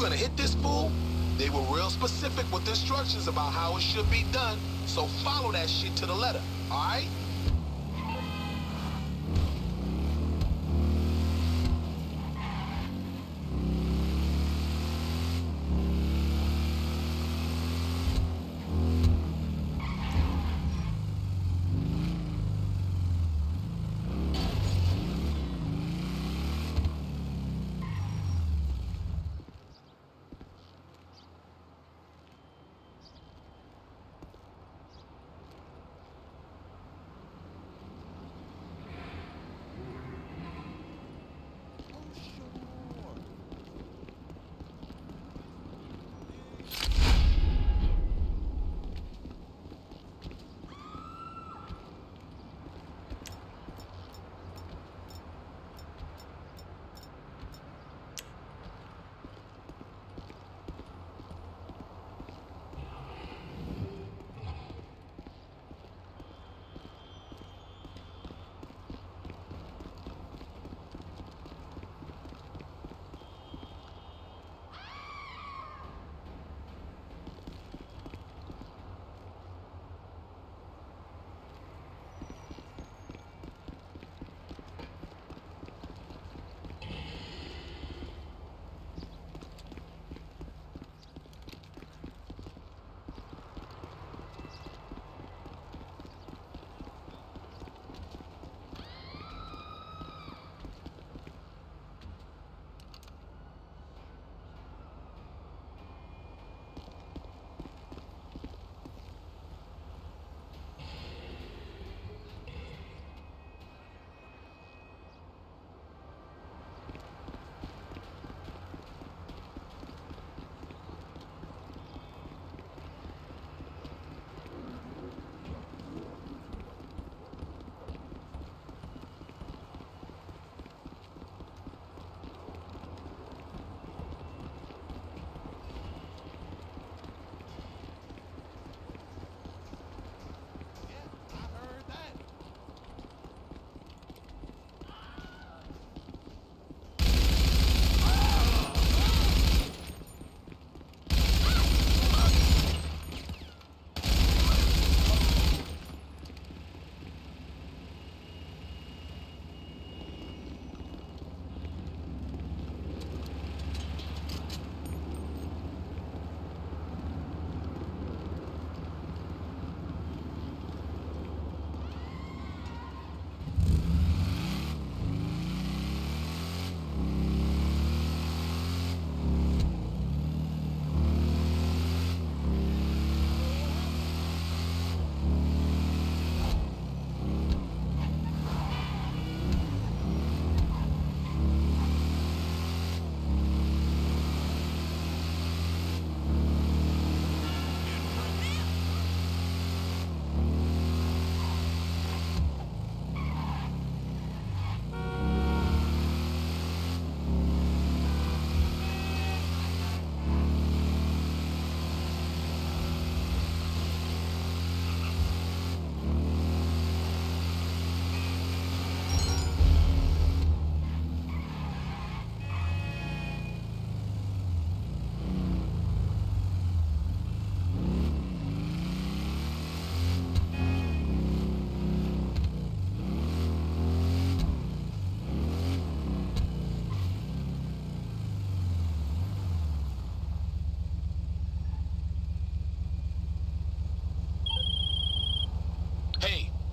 Gonna hit this fool, they were real specific with instructions about how it should be done, so follow that shit to the letter, alright?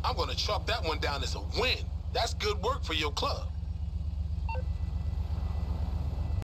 I'm gonna chalk that one down as a win. That's good work for your club.